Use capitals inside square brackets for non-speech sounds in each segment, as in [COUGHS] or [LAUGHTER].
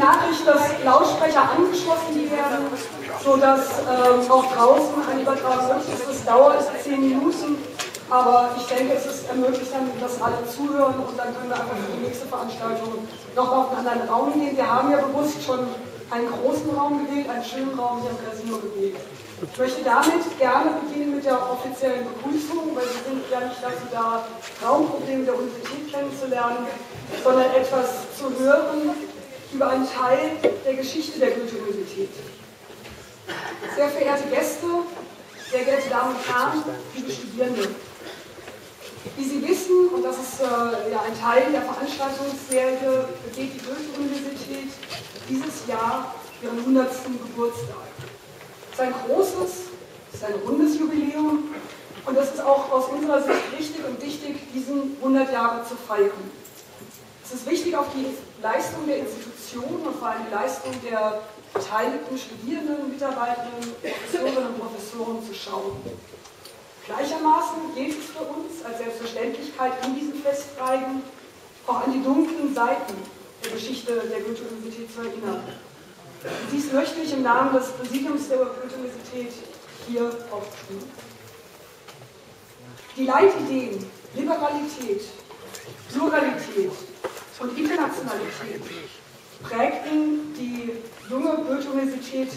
Nachricht, dass Lautsprecher angeschlossen werden, sodass ähm, auch draußen ein Übertrag möglich ist. Das dauert 10 Minuten, aber ich denke, es ist ermöglicht dann, dass alle zuhören und dann können wir einfach für die nächste Veranstaltung noch auf einen anderen Raum gehen. Wir haben ja bewusst schon einen großen Raum gewählt, einen schönen Raum hier im Casino gewählt. Ich möchte damit gerne beginnen mit der offiziellen Begrüßung, weil Sie sind ja nicht dazu da, Raumprobleme der Universität kennenzulernen, sondern etwas zu hören über einen Teil der Geschichte der Goethe-Universität. Sehr verehrte Gäste, sehr geehrte Damen und Herren, liebe Studierende. Wie Sie wissen, und das ist äh, ja ein Teil der Veranstaltungsserie, begeht die Goethe-Universität dieses Jahr ihren 100. Geburtstag. Es ist ein großes, es ist ein rundes Jubiläum und es ist auch aus unserer Sicht richtig und wichtig, diesen 100 Jahre zu feiern. Es ist wichtig, auf die Leistung der Institutionen und vor allem die Leistung der beteiligten Studierenden, Mitarbeitenden, Professorinnen und Professoren zu schauen. Gleichermaßen gilt es für uns als Selbstverständlichkeit in diesen Festtagen auch an die dunklen Seiten der Geschichte der Goethe-Universität zu erinnern. Dies möchte ich im Namen des Präsidiums der Goethe-Universität hier aufnehmen. Die Leitideen Liberalität, Pluralität und Internationalität prägten die junge Goethe-Universität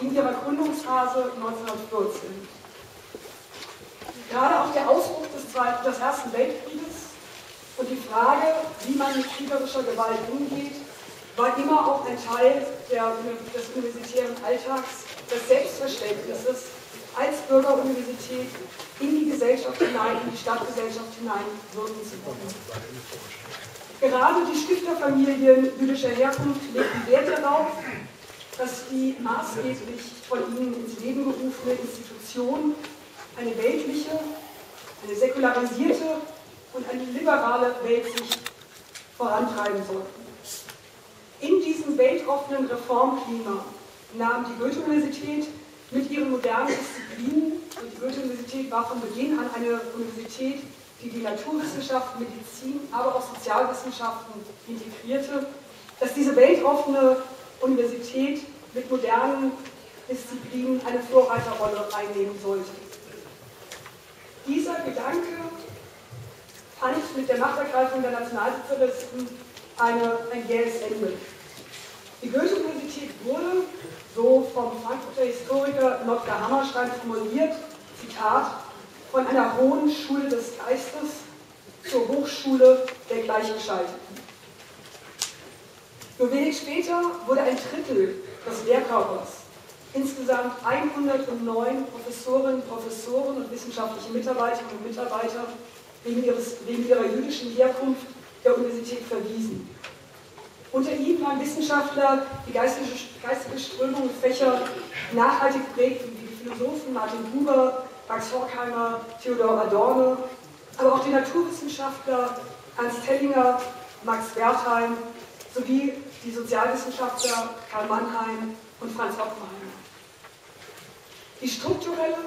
in ihrer Gründungsphase 1914. Gerade auch der Ausbruch des, Zweiten, des Ersten Weltkrieges und die Frage, wie man mit kriegerischer Gewalt umgeht, war immer auch ein Teil der, des universitären Alltags, des Selbstverständnisses als Bürgeruniversität in die Gesellschaft hinein, in die Stadtgesellschaft hinein wirken zu können. Gerade die Stifterfamilien jüdischer Herkunft legten Wert darauf, dass die maßgeblich von ihnen ins Leben gerufene Institution eine weltliche, eine säkularisierte und eine liberale Weltsicht vorantreiben sollten. In diesem weltoffenen Reformklima nahm die Goethe-Universität mit ihren modernen Disziplinen, und die Goethe-Universität war von Beginn an eine Universität, die die Naturwissenschaften, Medizin, aber auch Sozialwissenschaften integrierte, dass diese weltoffene Universität mit modernen Disziplinen eine Vorreiterrolle einnehmen sollte. Dieser Gedanke fand mit der Machtergreifung der Nationalsozialisten eine, ein jähes Ende. Die Goethe-Universität wurde, so vom Frankfurter Historiker Notker Hammerstein formuliert, Zitat, von einer hohen Schule des Geistes zur Hochschule der Gleichgeschalteten. Nur wenig später wurde ein Drittel des Lehrkörpers, insgesamt 109 Professorinnen, Professoren und wissenschaftliche Mitarbeiterinnen und Mitarbeiter wegen, ihres, wegen ihrer jüdischen Herkunft der Universität verwiesen. Unter ihnen waren Wissenschaftler, die geistige, geistige Strömung und Fächer nachhaltig prägten, wie die Philosophen Martin Buber, Max Horkheimer, Theodor Adorno, aber auch die Naturwissenschaftler Ernst Hellinger, Max Wertheim sowie die Sozialwissenschaftler Karl Mannheim und Franz Oppenheimer. Die strukturelle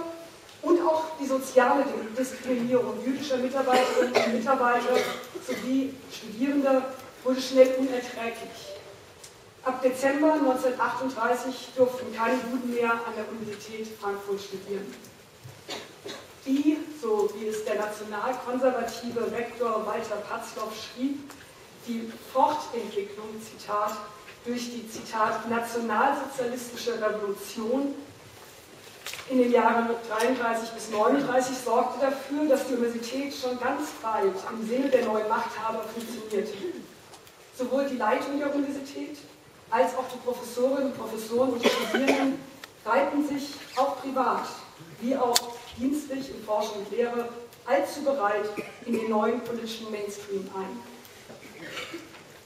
und auch die soziale Diskriminierung jüdischer Mitarbeiterinnen und Mitarbeiter sowie Studierender wurde schnell unerträglich. Ab Dezember 1938 durften keine Juden mehr an der Universität Frankfurt studieren die, so wie es der nationalkonservative Rektor Walter Patzloff schrieb, die Fortentwicklung, Zitat, durch die, Zitat, nationalsozialistische Revolution in den Jahren 33 bis 39 sorgte dafür, dass die Universität schon ganz bald im Sinne der neuen Machthaber funktionierte. Sowohl die Leitung der Universität als auch die Professorinnen und Professoren und die Studierenden reihten sich auch privat wie auch dienstlich in Forschung und Lehre allzu bereit in den neuen politischen Mainstream ein.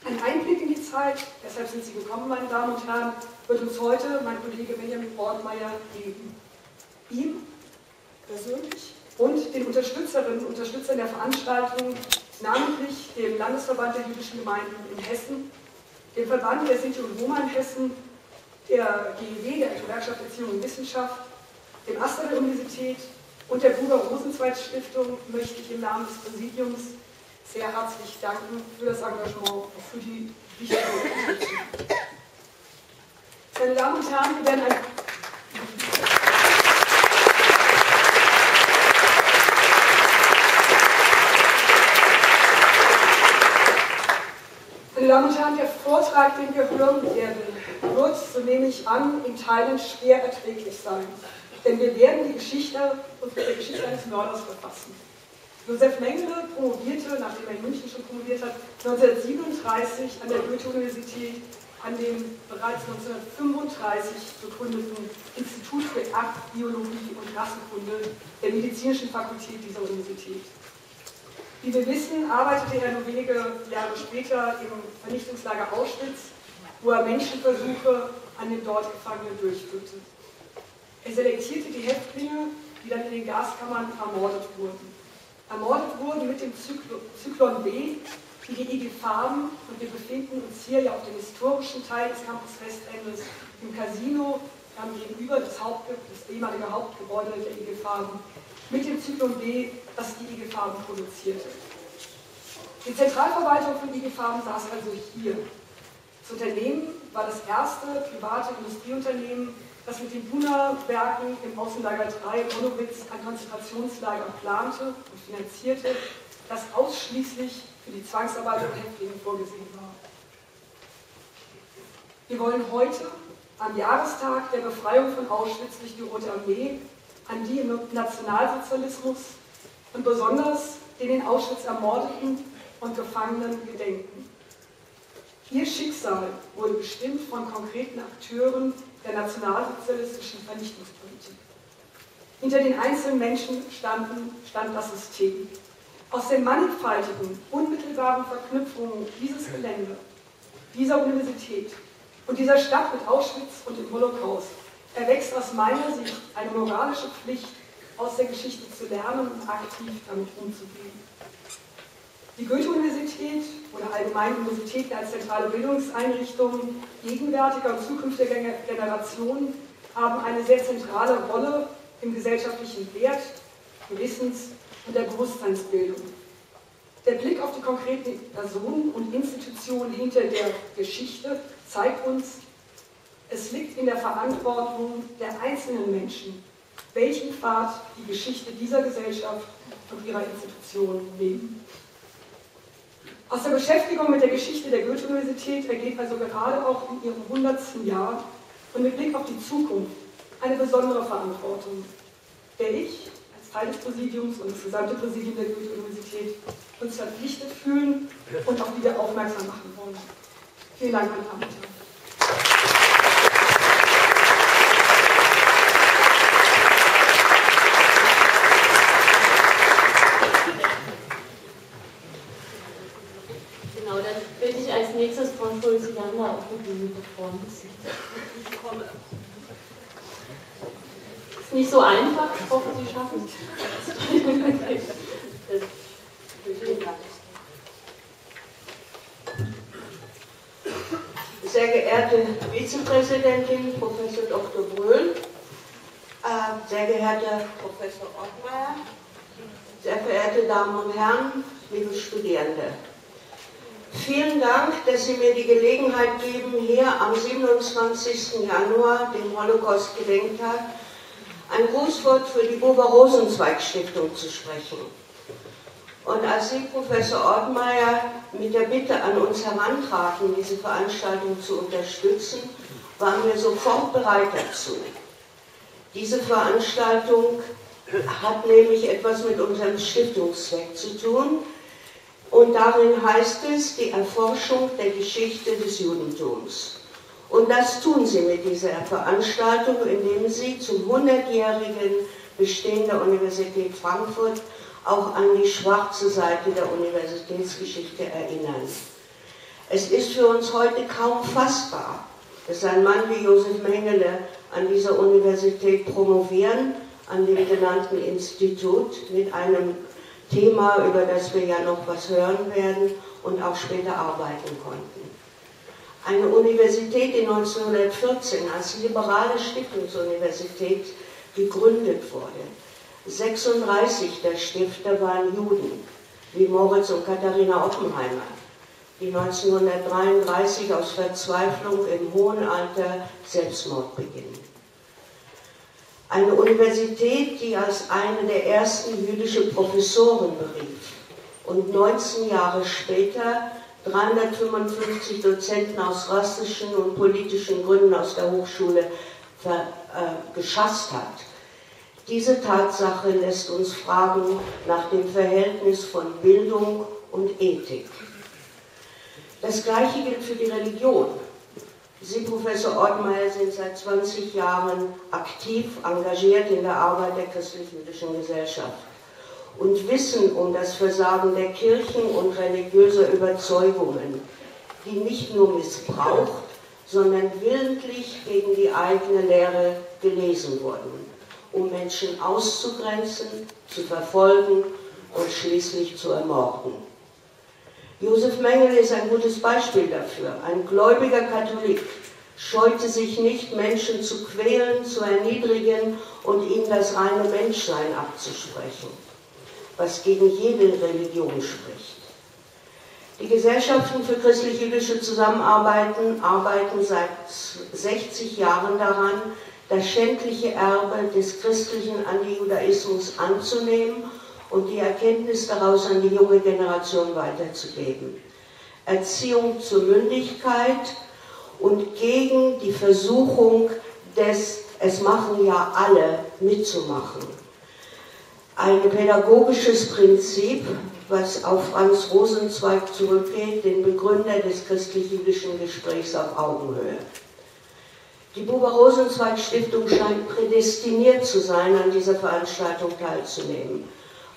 Ein Einblick in die Zeit, deshalb sind Sie gekommen, meine Damen und Herren, wird uns heute mein Kollege Benjamin Borgmeier geben. Ihm persönlich und den Unterstützerinnen und Unterstützern der Veranstaltung, namentlich dem Landesverband der jüdischen Gemeinden in Hessen, dem Verband der Sinti und Roma in Hessen, der GEW, der Gewerkschaft Erziehung und Wissenschaft, dem Aster der Universität und der Bruder Rosenzweig Stiftung möchte ich im Namen des Präsidiums sehr herzlich danken für das Engagement, für die wichtige. Meine Damen und Herren, wir werden ein Meine Damen und Herren, der Vortrag, den wir hören werden, wird, so nehme ich an, in Teilen schwer erträglich sein. Denn wir werden die Geschichte und die Geschichte eines Mörders verfassen. Josef Mengele promovierte, nachdem er in München schon promoviert hat, 1937 an der Goethe-Universität an dem bereits 1935 gegründeten Institut für Erbbiologie und Rassenkunde der Medizinischen Fakultät dieser Universität. Wie wir wissen, arbeitete er nur wenige Jahre später im Vernichtungslager Auschwitz, wo er Menschenversuche an den dort Gefangenen durchführte. Er selektierte die Häftlinge, die dann in den Gaskammern ermordet wurden. Ermordet wurden mit dem Zyklon B, wie die IG Farben, und wir befinden uns hier ja auf dem historischen Teil des Campus Westendes im Casino, gegenüber des, Haupt, das ehemalige Hauptgebäude der IG Farben, mit dem Zyklon B, das die IG Farben produzierte. Die Zentralverwaltung von IG Farben saß also hier. Das Unternehmen war das erste private Industrieunternehmen, das mit den Buna-Werken im Außenlager 3 Monowitz ein Konzentrationslager plante und finanzierte, das ausschließlich für die Zwangsarbeit und Häftlinge vorgesehen war. Wir wollen heute, am Jahrestag der Befreiung von Auschwitz durch die Rote Armee, an die im Nationalsozialismus und besonders den in Auschwitz ermordeten und Gefangenen gedenken. Ihr Schicksal wurde bestimmt von konkreten Akteuren der nationalsozialistischen Vernichtungspolitik. Hinter den einzelnen Menschen standen, stand das System. Aus den mannigfaltigen, unmittelbaren Verknüpfungen dieses Gelände, dieser Universität und dieser Stadt mit Auschwitz und dem Holocaust erwächst aus meiner Sicht eine moralische Pflicht, aus der Geschichte zu lernen und aktiv damit umzugehen. Die Goethe-Universität oder allgemein Universitäten als zentrale Bildungseinrichtung gegenwärtiger und zukünftiger Generationen haben eine sehr zentrale Rolle im gesellschaftlichen Wert, Gewissens- und der Bewusstseinsbildung. Der Blick auf die konkreten Personen und Institutionen hinter der Geschichte zeigt uns, es liegt in der Verantwortung der einzelnen Menschen, welchen Pfad die Geschichte dieser Gesellschaft und ihrer Institutionen nehmen. Aus der Beschäftigung mit der Geschichte der Goethe-Universität ergeht also gerade auch in ihrem 100. Jahr und mit Blick auf die Zukunft eine besondere Verantwortung, der ich als Teil des Präsidiums und das gesamte Präsidium der Goethe-Universität uns verpflichtet fühlen und auf die wir aufmerksam machen wollen. Vielen Dank, meine Damen und Herren. Schulze-Janda auf performen. Ich komme. Ist nicht so einfach, ich hoffe, Sie schaffen es. Sehr geehrte Vizepräsidentin, Professor Dr. Bröhl, äh, sehr geehrter Professor Ottmeier, sehr verehrte Damen und Herren, liebe Studierende. Vielen Dank, dass Sie mir die Gelegenheit geben, hier am 27. Januar, dem Holocaust-Gedenktag, ein Grußwort für die Buber-Rosenzweig-Stiftung zu sprechen. Und als Sie, Professor Ortmeier, mit der Bitte an uns herantraten, diese Veranstaltung zu unterstützen, waren wir sofort bereit dazu. Diese Veranstaltung hat nämlich etwas mit unserem Stiftungszweck zu tun, und darin heißt es die Erforschung der Geschichte des Judentums. Und das tun sie mit dieser Veranstaltung, indem sie zum 100-jährigen Bestehen der Universität Frankfurt auch an die schwarze Seite der Universitätsgeschichte erinnern. Es ist für uns heute kaum fassbar, dass ein Mann wie Josef Mengele an dieser Universität promovieren, an dem genannten Institut, mit einem Thema, über das wir ja noch was hören werden und auch später arbeiten konnten. Eine Universität, die 1914 als liberale Stiftungsuniversität gegründet wurde. 36 der Stifter waren Juden, wie Moritz und Katharina Oppenheimer. die 1933 aus Verzweiflung im hohen Alter Selbstmord beginnen. Eine Universität, die als eine der ersten jüdische Professoren berief und 19 Jahre später 355 Dozenten aus rassischen und politischen Gründen aus der Hochschule ver, äh, geschasst hat. Diese Tatsache lässt uns fragen nach dem Verhältnis von Bildung und Ethik. Das Gleiche gilt für die Religion. Sie, Professor Ortmeier, sind seit 20 Jahren aktiv engagiert in der Arbeit der christlich-jüdischen Gesellschaft und wissen um das Versagen der Kirchen und religiöser Überzeugungen, die nicht nur missbraucht, sondern willentlich gegen die eigene Lehre gelesen wurden, um Menschen auszugrenzen, zu verfolgen und schließlich zu ermorden. Josef Mengele ist ein gutes Beispiel dafür. Ein gläubiger Katholik scheute sich nicht, Menschen zu quälen, zu erniedrigen und ihnen das reine Menschsein abzusprechen, was gegen jede Religion spricht. Die Gesellschaften für christlich-jüdische Zusammenarbeiten arbeiten seit 60 Jahren daran, das schändliche Erbe des christlichen Antijudaismus anzunehmen und die Erkenntnis daraus an die junge Generation weiterzugeben. Erziehung zur Mündigkeit und gegen die Versuchung des, es machen ja alle mitzumachen. Ein pädagogisches Prinzip, was auf Franz Rosenzweig zurückgeht, den Begründer des christlich-jüdischen Gesprächs auf Augenhöhe. Die Buber-Rosenzweig-Stiftung scheint prädestiniert zu sein, an dieser Veranstaltung teilzunehmen.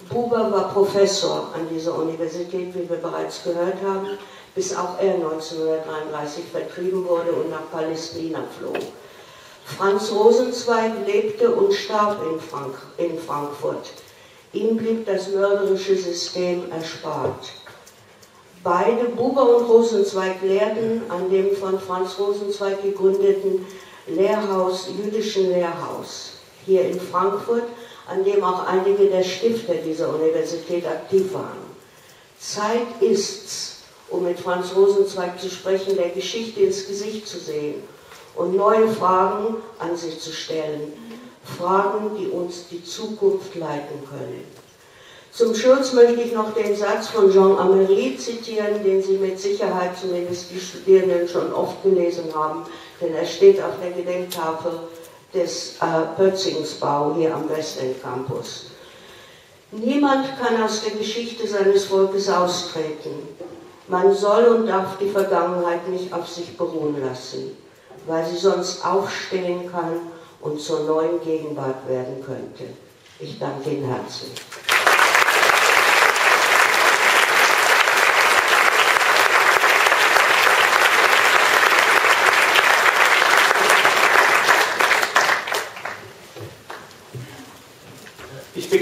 Buber war Professor an dieser Universität, wie wir bereits gehört haben, bis auch er 1933 vertrieben wurde und nach Palästina flog. Franz Rosenzweig lebte und starb in, Frank in Frankfurt. Ihm blieb das mörderische System erspart. Beide, Buber und Rosenzweig, lehrten an dem von Franz Rosenzweig gegründeten Lehrhaus, jüdischen Lehrhaus hier in Frankfurt an dem auch einige der Stifter dieser Universität aktiv waren. Zeit ist's, um mit Franz Rosenzweig zu sprechen, der Geschichte ins Gesicht zu sehen und neue Fragen an sie zu stellen. Fragen, die uns die Zukunft leiten können. Zum Schluss möchte ich noch den Satz von Jean Amery zitieren, den Sie mit Sicherheit zumindest die Studierenden schon oft gelesen haben, denn er steht auf der Gedenktafel des äh, Pötzingsbau hier am Westend Campus. Niemand kann aus der Geschichte seines Volkes austreten. Man soll und darf die Vergangenheit nicht auf sich beruhen lassen, weil sie sonst aufstehen kann und zur neuen Gegenwart werden könnte. Ich danke Ihnen herzlich.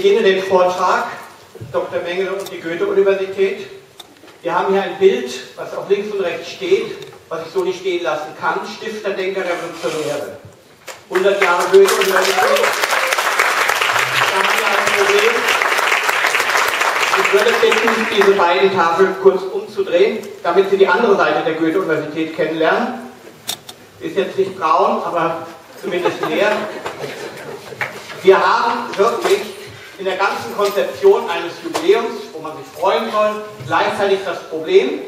Beginne den Vortrag, Dr. Mengele und die Goethe-Universität. Wir haben hier ein Bild, was auf links und rechts steht, was ich so nicht stehen lassen kann. Stifter, Denker, Revolutionäre. 100 Jahre Goethe-Universität. Ich würde bitten, diese beiden Tafeln kurz umzudrehen, damit Sie die andere Seite der Goethe-Universität kennenlernen. Ist jetzt nicht braun, aber zumindest leer. Wir haben wirklich in der ganzen Konzeption eines Jubiläums, wo man sich freuen soll, gleichzeitig das Problem,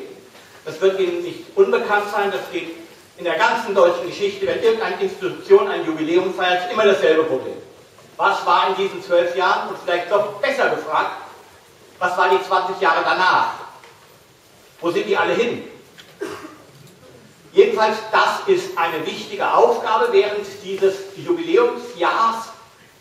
das wird Ihnen nicht unbekannt sein, das geht in der ganzen deutschen Geschichte, wenn irgendeine Institution ein Jubiläum feiert, immer dasselbe Problem. Was war in diesen zwölf Jahren und vielleicht doch besser gefragt, was war die 20 Jahre danach? Wo sind die alle hin? Jedenfalls, das ist eine wichtige Aufgabe während dieses Jubiläumsjahrs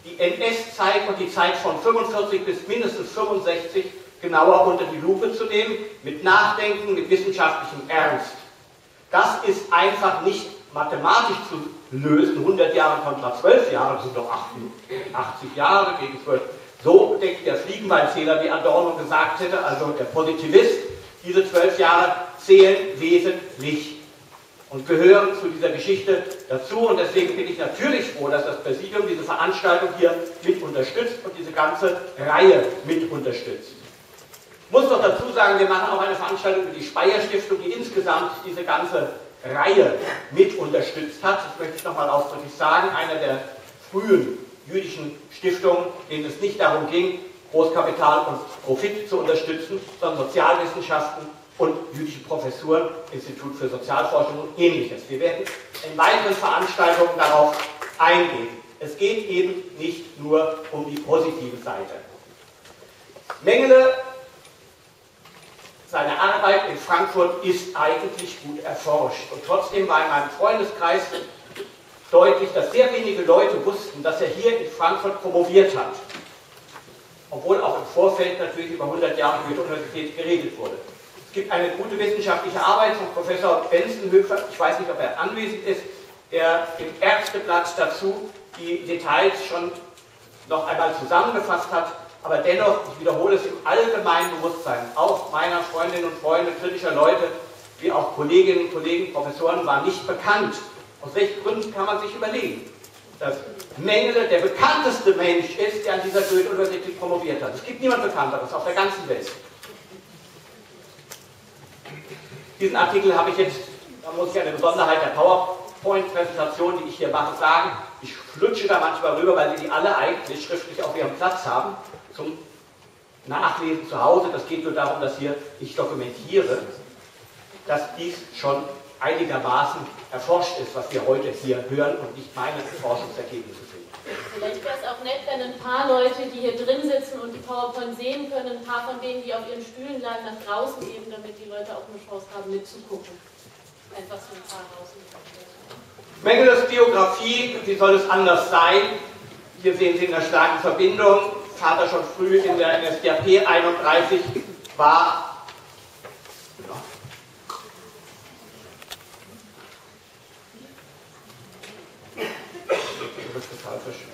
die NS-Zeit und die Zeit von 45 bis mindestens 65 genauer unter die Lupe zu nehmen, mit Nachdenken, mit wissenschaftlichem Ernst. Das ist einfach nicht mathematisch zu lösen, 100 Jahre kontra 12 Jahre, sind doch 80 Jahre gegen 12. So denkt der Fliegenbeinzähler, wie Adorno gesagt hätte, also der Positivist, diese 12 Jahre zählen wesentlich und gehören zu dieser Geschichte dazu. Und deswegen bin ich natürlich froh, dass das Präsidium diese Veranstaltung hier mit unterstützt und diese ganze Reihe mit unterstützt. muss noch dazu sagen, wir machen auch eine Veranstaltung über die Speyer Stiftung, die insgesamt diese ganze Reihe mit unterstützt hat. Das möchte ich nochmal ausdrücklich sagen. Einer der frühen jüdischen Stiftungen, denen es nicht darum ging, Großkapital und Profit zu unterstützen, sondern Sozialwissenschaften und jüdische Professuren, Institut für Sozialforschung und ähnliches. Wir werden in weiteren Veranstaltungen darauf eingehen. Es geht eben nicht nur um die positive Seite. Mengele, seine Arbeit in Frankfurt ist eigentlich gut erforscht. Und trotzdem war in meinem Freundeskreis deutlich, dass sehr wenige Leute wussten, dass er hier in Frankfurt promoviert hat. Obwohl auch im Vorfeld natürlich über 100 Jahre mit Universität geredet wurde. Es gibt eine gute wissenschaftliche Arbeit von Professor Benzenhöfer, ich weiß nicht, ob er anwesend ist, der im Ärzteblatt dazu die Details schon noch einmal zusammengefasst hat, aber dennoch, ich wiederhole es im allgemeinen Bewusstsein, auch meiner Freundinnen und Freunde, kritischer Leute, wie auch Kolleginnen und Kollegen, Professoren, war nicht bekannt. Aus welchen Gründen kann man sich überlegen? Dass Mengele der bekannteste Mensch ist, der an dieser Goethe-Universität promoviert hat. Es gibt niemand Bekannteres auf der ganzen Welt. Diesen Artikel habe ich jetzt, da muss ich eine Besonderheit der PowerPoint-Präsentation, die ich hier mache, sagen. Ich flutsche da manchmal rüber, weil sie die alle eigentlich schriftlich auf ihrem Platz haben, zum Nachlesen zu Hause. Das geht nur darum, dass hier ich dokumentiere, dass dies schon einigermaßen erforscht ist, was wir heute hier hören und nicht meine Forschungsergebnisse. Vielleicht wäre es auch nett, wenn ein paar Leute, die hier drin sitzen und die PowerPoint sehen können, ein paar von denen, die auf ihren Stühlen lagen, nach draußen geben, damit die Leute auch eine Chance haben, mitzugucken. Einfach so ein paar draußen. Mengeles Biografie, wie soll es anders sein? Hier sehen Sie eine starke Verbindung. Vater schon früh in der NSDAP 31 war total verschoben.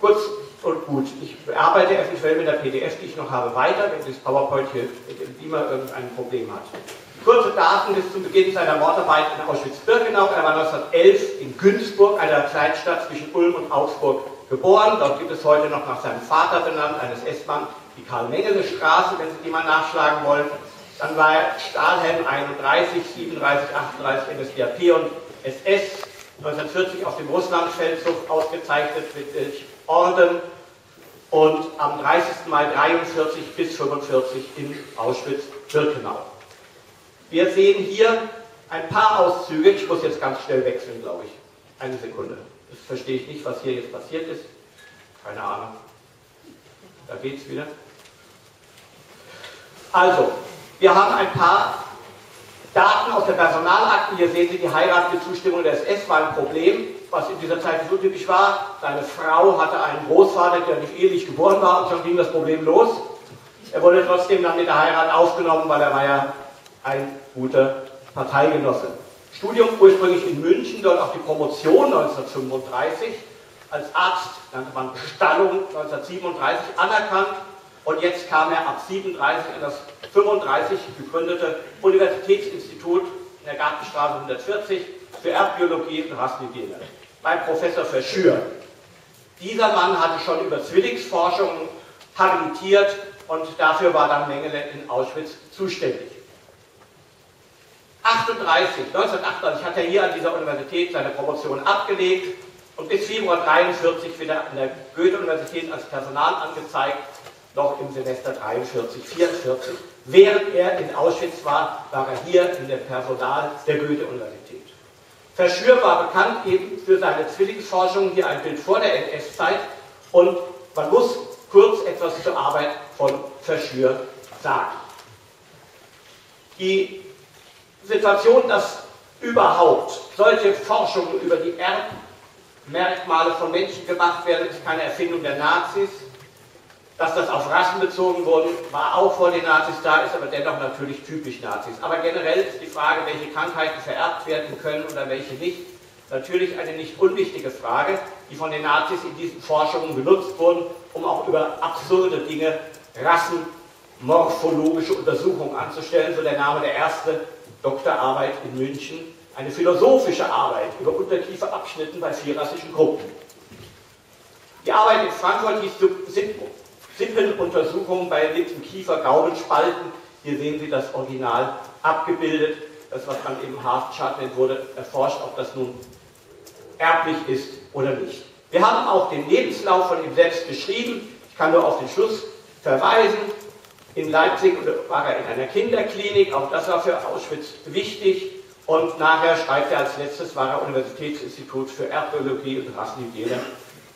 Kurz und gut, ich bearbeite eventuell mit der PDF, die ich noch habe, weiter, wenn das PowerPoint hier mit dem Beamer irgendein Problem hat. Kurze Daten bis zum Beginn seiner Mordarbeit in Auschwitz-Birkenau. Er war 1911 in Günzburg, einer Kleinstadt zwischen Ulm und Augsburg, geboren. Dort gibt es heute noch nach seinem Vater benannt, eines S-Bahn, die Karl-Mengele-Straße, wenn Sie die mal nachschlagen wollen. Dann war er Stahlhelm 31, 37, 38 NSDAP und SS. 1940 auf dem Russlandfeldzug ausgezeichnet mit Orden und am 30. Mai 43 bis 45 in Auschwitz-Birkenau. Wir sehen hier ein paar Auszüge. Ich muss jetzt ganz schnell wechseln, glaube ich. Eine Sekunde. Das verstehe ich nicht, was hier jetzt passiert ist. Keine Ahnung. Da geht es wieder. Also, wir haben ein paar Daten aus der Personalakte. Hier sehen Sie die Heirat mit Zustimmung der SS war ein Problem, was in dieser Zeit so typisch war. Seine Frau hatte einen Großvater, der nicht ehelich geboren war und schon ging das Problem los. Er wurde trotzdem dann mit der Heirat aufgenommen, weil er war ja ein guter Parteigenosse. Studium ursprünglich in München, dort auch die Promotion 1935 als Arzt, nannte man Bestallung 1937 anerkannt und jetzt kam er ab 37 in das 35 gegründete Universitätsinstitut in der Gartenstraße 140 für Erbbiologie und Rassenhygiene bei Professor Verschür. Dieser Mann hatte schon über Zwillingsforschung habilitiert und dafür war dann Mengele in Auschwitz zuständig. 38, 1938 hat er hier an dieser Universität seine Promotion abgelegt und bis Februar 1943 wieder an der Goethe-Universität als Personal angezeigt noch im Semester 43, 44. Während er in Auschwitz war, war er hier in dem Personal der Goethe-Universität. Verschür war bekannt eben für seine Zwillingsforschung, hier ein Bild vor der NS-Zeit, und man muss kurz etwas zur Arbeit von Verschür sagen. Die Situation, dass überhaupt solche Forschungen über die Erbmerkmale von Menschen gemacht werden, ist keine Erfindung der Nazis, dass das auf Rassen bezogen wurde, war auch vor den Nazis da, ist aber dennoch natürlich typisch Nazis. Aber generell ist die Frage, welche Krankheiten vererbt werden können oder welche nicht, natürlich eine nicht unwichtige Frage, die von den Nazis in diesen Forschungen genutzt wurden, um auch über absurde Dinge, rassenmorphologische Untersuchungen anzustellen. So der Name der erste Doktorarbeit in München eine philosophische Arbeit über Unterkieferabschnitten bei vierrassischen Gruppen. Die Arbeit in Frankfurt hieß Sippenuntersuchung bei Lippen, Kiefer, Gaumenspalten. Hier sehen Sie das Original abgebildet. Das, was man eben Half-Chart nennt, wurde erforscht, ob das nun erblich ist oder nicht. Wir haben auch den Lebenslauf von ihm selbst geschrieben. Ich kann nur auf den Schluss verweisen. In Leipzig war er in einer Kinderklinik, auch das war für Auschwitz wichtig. Und nachher schreibt er als letztes, war er Universitätsinstitut für Erdbiologie und Rassenhygiene,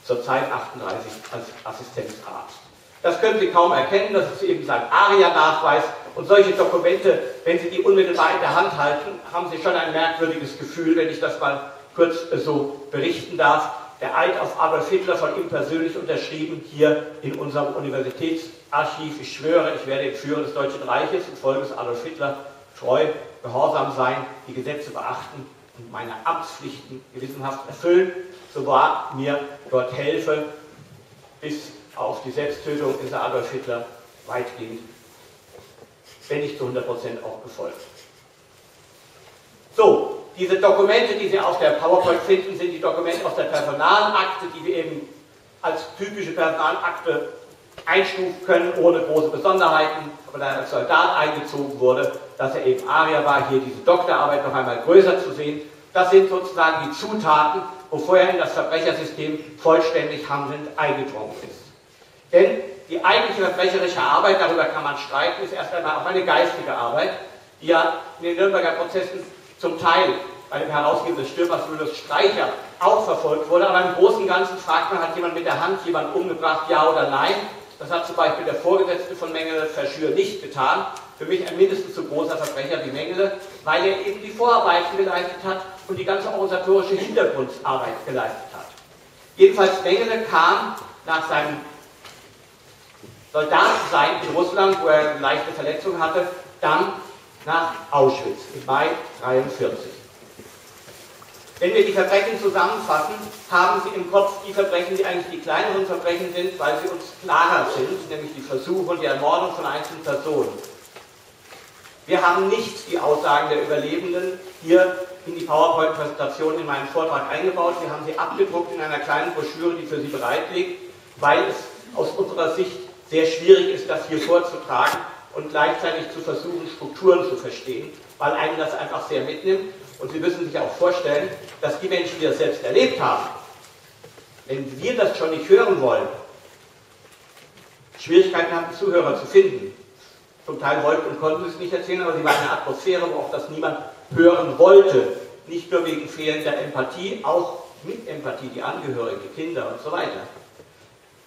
zurzeit 38 als Assistenzarzt. Das können Sie kaum erkennen, das ist eben sein ARIA-Nachweis. Und solche Dokumente, wenn Sie die unmittelbar in der Hand halten, haben Sie schon ein merkwürdiges Gefühl, wenn ich das mal kurz so berichten darf. Der Eid auf Adolf Hitler von ihm persönlich unterschrieben, hier in unserem Universitätsarchiv. Ich schwöre, ich werde im Führer des Deutschen Reiches infolge des Adolf Hitler treu, gehorsam sein, die Gesetze beachten und meine Amtspflichten gewissenhaft erfüllen, so wahr mir Gott helfe, bis auf die Selbsttötung ist Adolf Hitler weitgehend, wenn nicht zu 100% auch gefolgt. So, diese Dokumente, die Sie auf der PowerPoint finden, sind die Dokumente aus der Personalakte, die wir eben als typische Personalakte einstufen können, ohne große Besonderheiten, aber da er als Soldat eingezogen wurde, dass er eben Arier war, hier diese Doktorarbeit noch einmal größer zu sehen. Das sind sozusagen die Zutaten, wovor er in das Verbrechersystem vollständig handelnd eingedrungen ist. Denn die eigentliche verbrecherische Arbeit, darüber kann man streiten, ist erst einmal auch eine geistige Arbeit, die ja in den Nürnberger Prozessen zum Teil bei dem Herausgeber des Stürmers Julius Streicher auch verfolgt wurde. Aber im Großen und Ganzen fragt man, hat jemand mit der Hand jemanden umgebracht, ja oder nein? Das hat zum Beispiel der Vorgesetzte von Mengele Verschür nicht getan. Für mich ein mindestens so großer Verbrecher wie Mengele, weil er eben die Vorarbeiten geleistet hat und die ganze organisatorische Hintergrundarbeit geleistet hat. Jedenfalls Mengele kam nach seinem Soldat sein in Russland, wo er eine leichte Verletzung hatte, dann nach Auschwitz im Mai 1943. Wenn wir die Verbrechen zusammenfassen, haben Sie im Kopf die Verbrechen, die eigentlich die kleineren Verbrechen sind, weil sie uns klarer sind, nämlich die Versuche und die Ermordung von einzelnen Personen. Wir haben nicht die Aussagen der Überlebenden hier in die PowerPoint-Präsentation in meinen Vortrag eingebaut. Wir haben sie abgedruckt in einer kleinen Broschüre, die für Sie bereit liegt, weil es aus unserer Sicht sehr schwierig ist, das hier vorzutragen und gleichzeitig zu versuchen, Strukturen zu verstehen, weil einen das einfach sehr mitnimmt. Und Sie müssen sich auch vorstellen, dass die Menschen, die das selbst erlebt haben, wenn wir das schon nicht hören wollen, Schwierigkeiten haben, Zuhörer zu finden. Zum Teil wollten und konnten sie es nicht erzählen, aber sie waren in einer Atmosphäre, wo auch das niemand hören wollte. Nicht nur wegen fehlender Empathie, auch mit Empathie, die Angehörigen, die Kinder und so weiter.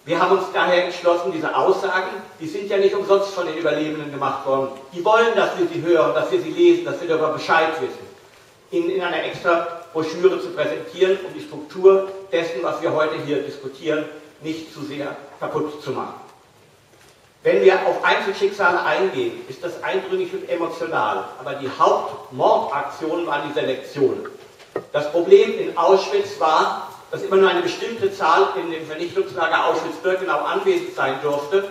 Wir haben uns daher entschlossen, diese Aussagen, die sind ja nicht umsonst von den Überlebenden gemacht worden. Die wollen, dass wir sie hören, dass wir sie lesen, dass wir darüber Bescheid wissen. Ihnen in einer extra Broschüre zu präsentieren, um die Struktur dessen, was wir heute hier diskutieren, nicht zu sehr kaputt zu machen. Wenn wir auf Einzelschicksale eingehen, ist das eindringlich und emotional. Aber die Hauptmordaktion war die Selektion. Das Problem in Auschwitz war, dass immer nur eine bestimmte Zahl in dem Vernichtungslager Auschwitz-Birkenau anwesend sein durfte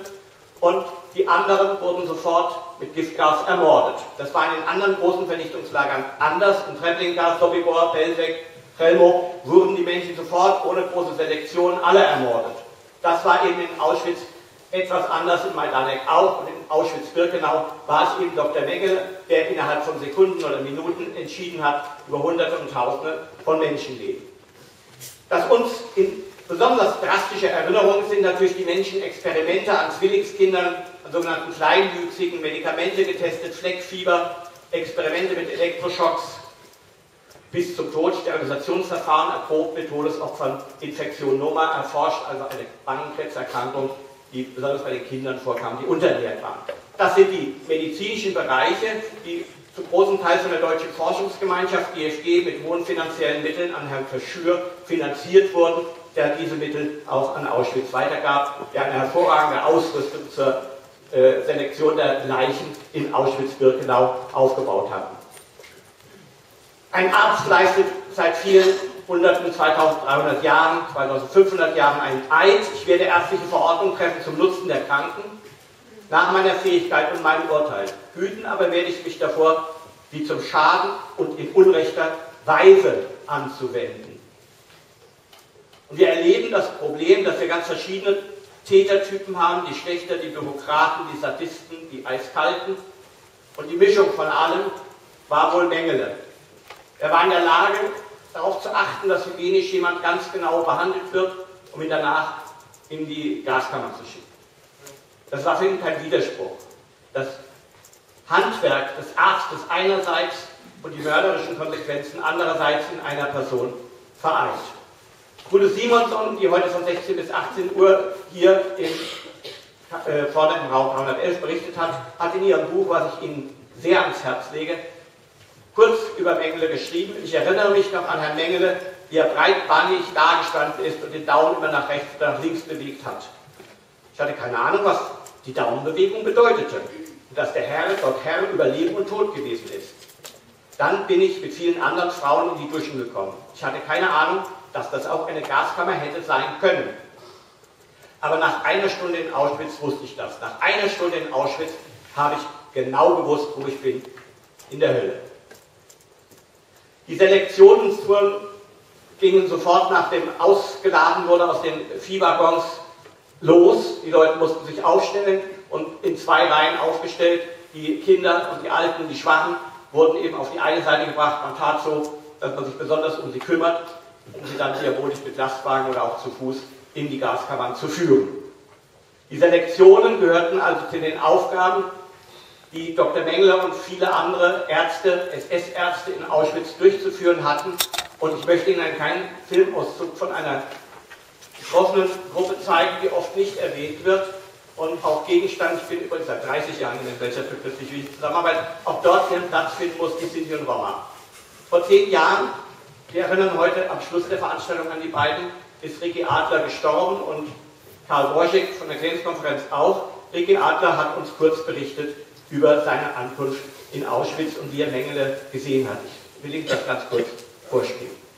und die anderen wurden sofort mit Giftgas ermordet. Das war in den anderen großen Vernichtungslagern anders. In Treblinka, Sobibor, Belzec, Helmo wurden die Menschen sofort ohne große Selektion alle ermordet. Das war eben in Auschwitz etwas anders, in Majdanek auch und in Auschwitz-Birkenau war es eben Dr. Mengele, der innerhalb von Sekunden oder Minuten entschieden hat über Hunderte und Tausende von Menschenleben. Das uns in besonders drastische Erinnerung sind natürlich die Menschenexperimente an Zwillingskindern, an sogenannten Kleinwüchsigen, Medikamente getestet, Fleckfieber, Experimente mit Elektroschocks bis zum Tod, Sterilisationsverfahren erprobt mit Todesopfern, Infektion Noma erforscht, also eine Bangenkrebserkrankung, die besonders bei den Kindern vorkam, die unterernährt waren. Das sind die medizinischen Bereiche, die zu großen Teil von der Deutschen Forschungsgemeinschaft DFG mit hohen finanziellen Mitteln an Herrn Verschür finanziert wurden, der diese Mittel auch an Auschwitz weitergab, der eine hervorragende Ausrüstung zur äh, Selektion der Leichen in Auschwitz-Birkenau aufgebaut hat. Ein Arzt leistet seit vielen hunderten, 2300 Jahren, 2500 Jahren einen Eid. Ich werde ärztliche Verordnungen treffen zum Nutzen der Kranken nach meiner Fähigkeit und meinem Urteil. Hüten aber werde ich mich davor, wie zum Schaden und in unrechter weise anzuwenden. Und wir erleben das Problem, dass wir ganz verschiedene Tätertypen haben, die Schlechter, die Bürokraten, die Sadisten, die Eiskalten. Und die Mischung von allem war wohl Mengele. Er war in der Lage, darauf zu achten, dass hygienisch jemand ganz genau behandelt wird, um ihn danach in die Gaskammer zu schicken. Das war für ihn kein Widerspruch. Das Handwerk des Arztes einerseits und die mörderischen Konsequenzen andererseits in einer Person vereint. Brude Simonson, die heute von 16 bis 18 Uhr hier im, äh, vorne Raum 311 berichtet hat, hat in ihrem Buch, was ich Ihnen sehr ans Herz lege, kurz über Mengele geschrieben. Ich erinnere mich noch an Herrn Mengele, wie er breitbeinig dagestanden ist und den Daumen immer nach rechts oder nach links bewegt hat. Ich hatte keine Ahnung, was die Daumenbewegung bedeutete dass der Herr dort Herr über Leben und Tod gewesen ist. Dann bin ich mit vielen anderen Frauen in die Duschen gekommen. Ich hatte keine Ahnung, dass das auch eine Gaskammer hätte sein können. Aber nach einer Stunde in Auschwitz wusste ich das. Nach einer Stunde in Auschwitz habe ich genau gewusst, wo ich bin. In der Hölle. Die Selektionen gingen sofort nach dem ausgeladen wurde aus den Viehwaggons los. Die Leute mussten sich aufstellen und in zwei Reihen aufgestellt. Die Kinder und die Alten, die Schwachen wurden eben auf die eine Seite gebracht. Man tat so, dass man sich besonders um sie kümmert, um sie dann diabolisch mit Lastwagen oder auch zu Fuß in die Gaskammern zu führen. Die Selektionen gehörten also zu den Aufgaben, die Dr. Mengele und viele andere Ärzte, SS-Ärzte in Auschwitz durchzuführen hatten. Und ich möchte Ihnen einen kleinen Filmauszug von einer betroffenen Gruppe zeigen, die oft nicht erwähnt wird und auch Gegenstand, ich bin übrigens seit 30 Jahren in der Gesellschaft für christliche Zusammenarbeit, auch dort ihren Platz finden muss, die Sinti und Roma. Vor zehn Jahren, wir erinnern heute am Schluss der Veranstaltung an die beiden, ist Ricky Adler gestorben und Karl Wojcik von der Grenzkonferenz auch. Ricky Adler hat uns kurz berichtet über seine Ankunft in Auschwitz und wie er Mengele gesehen hat. Ich will Ihnen das ganz kurz vorspielen.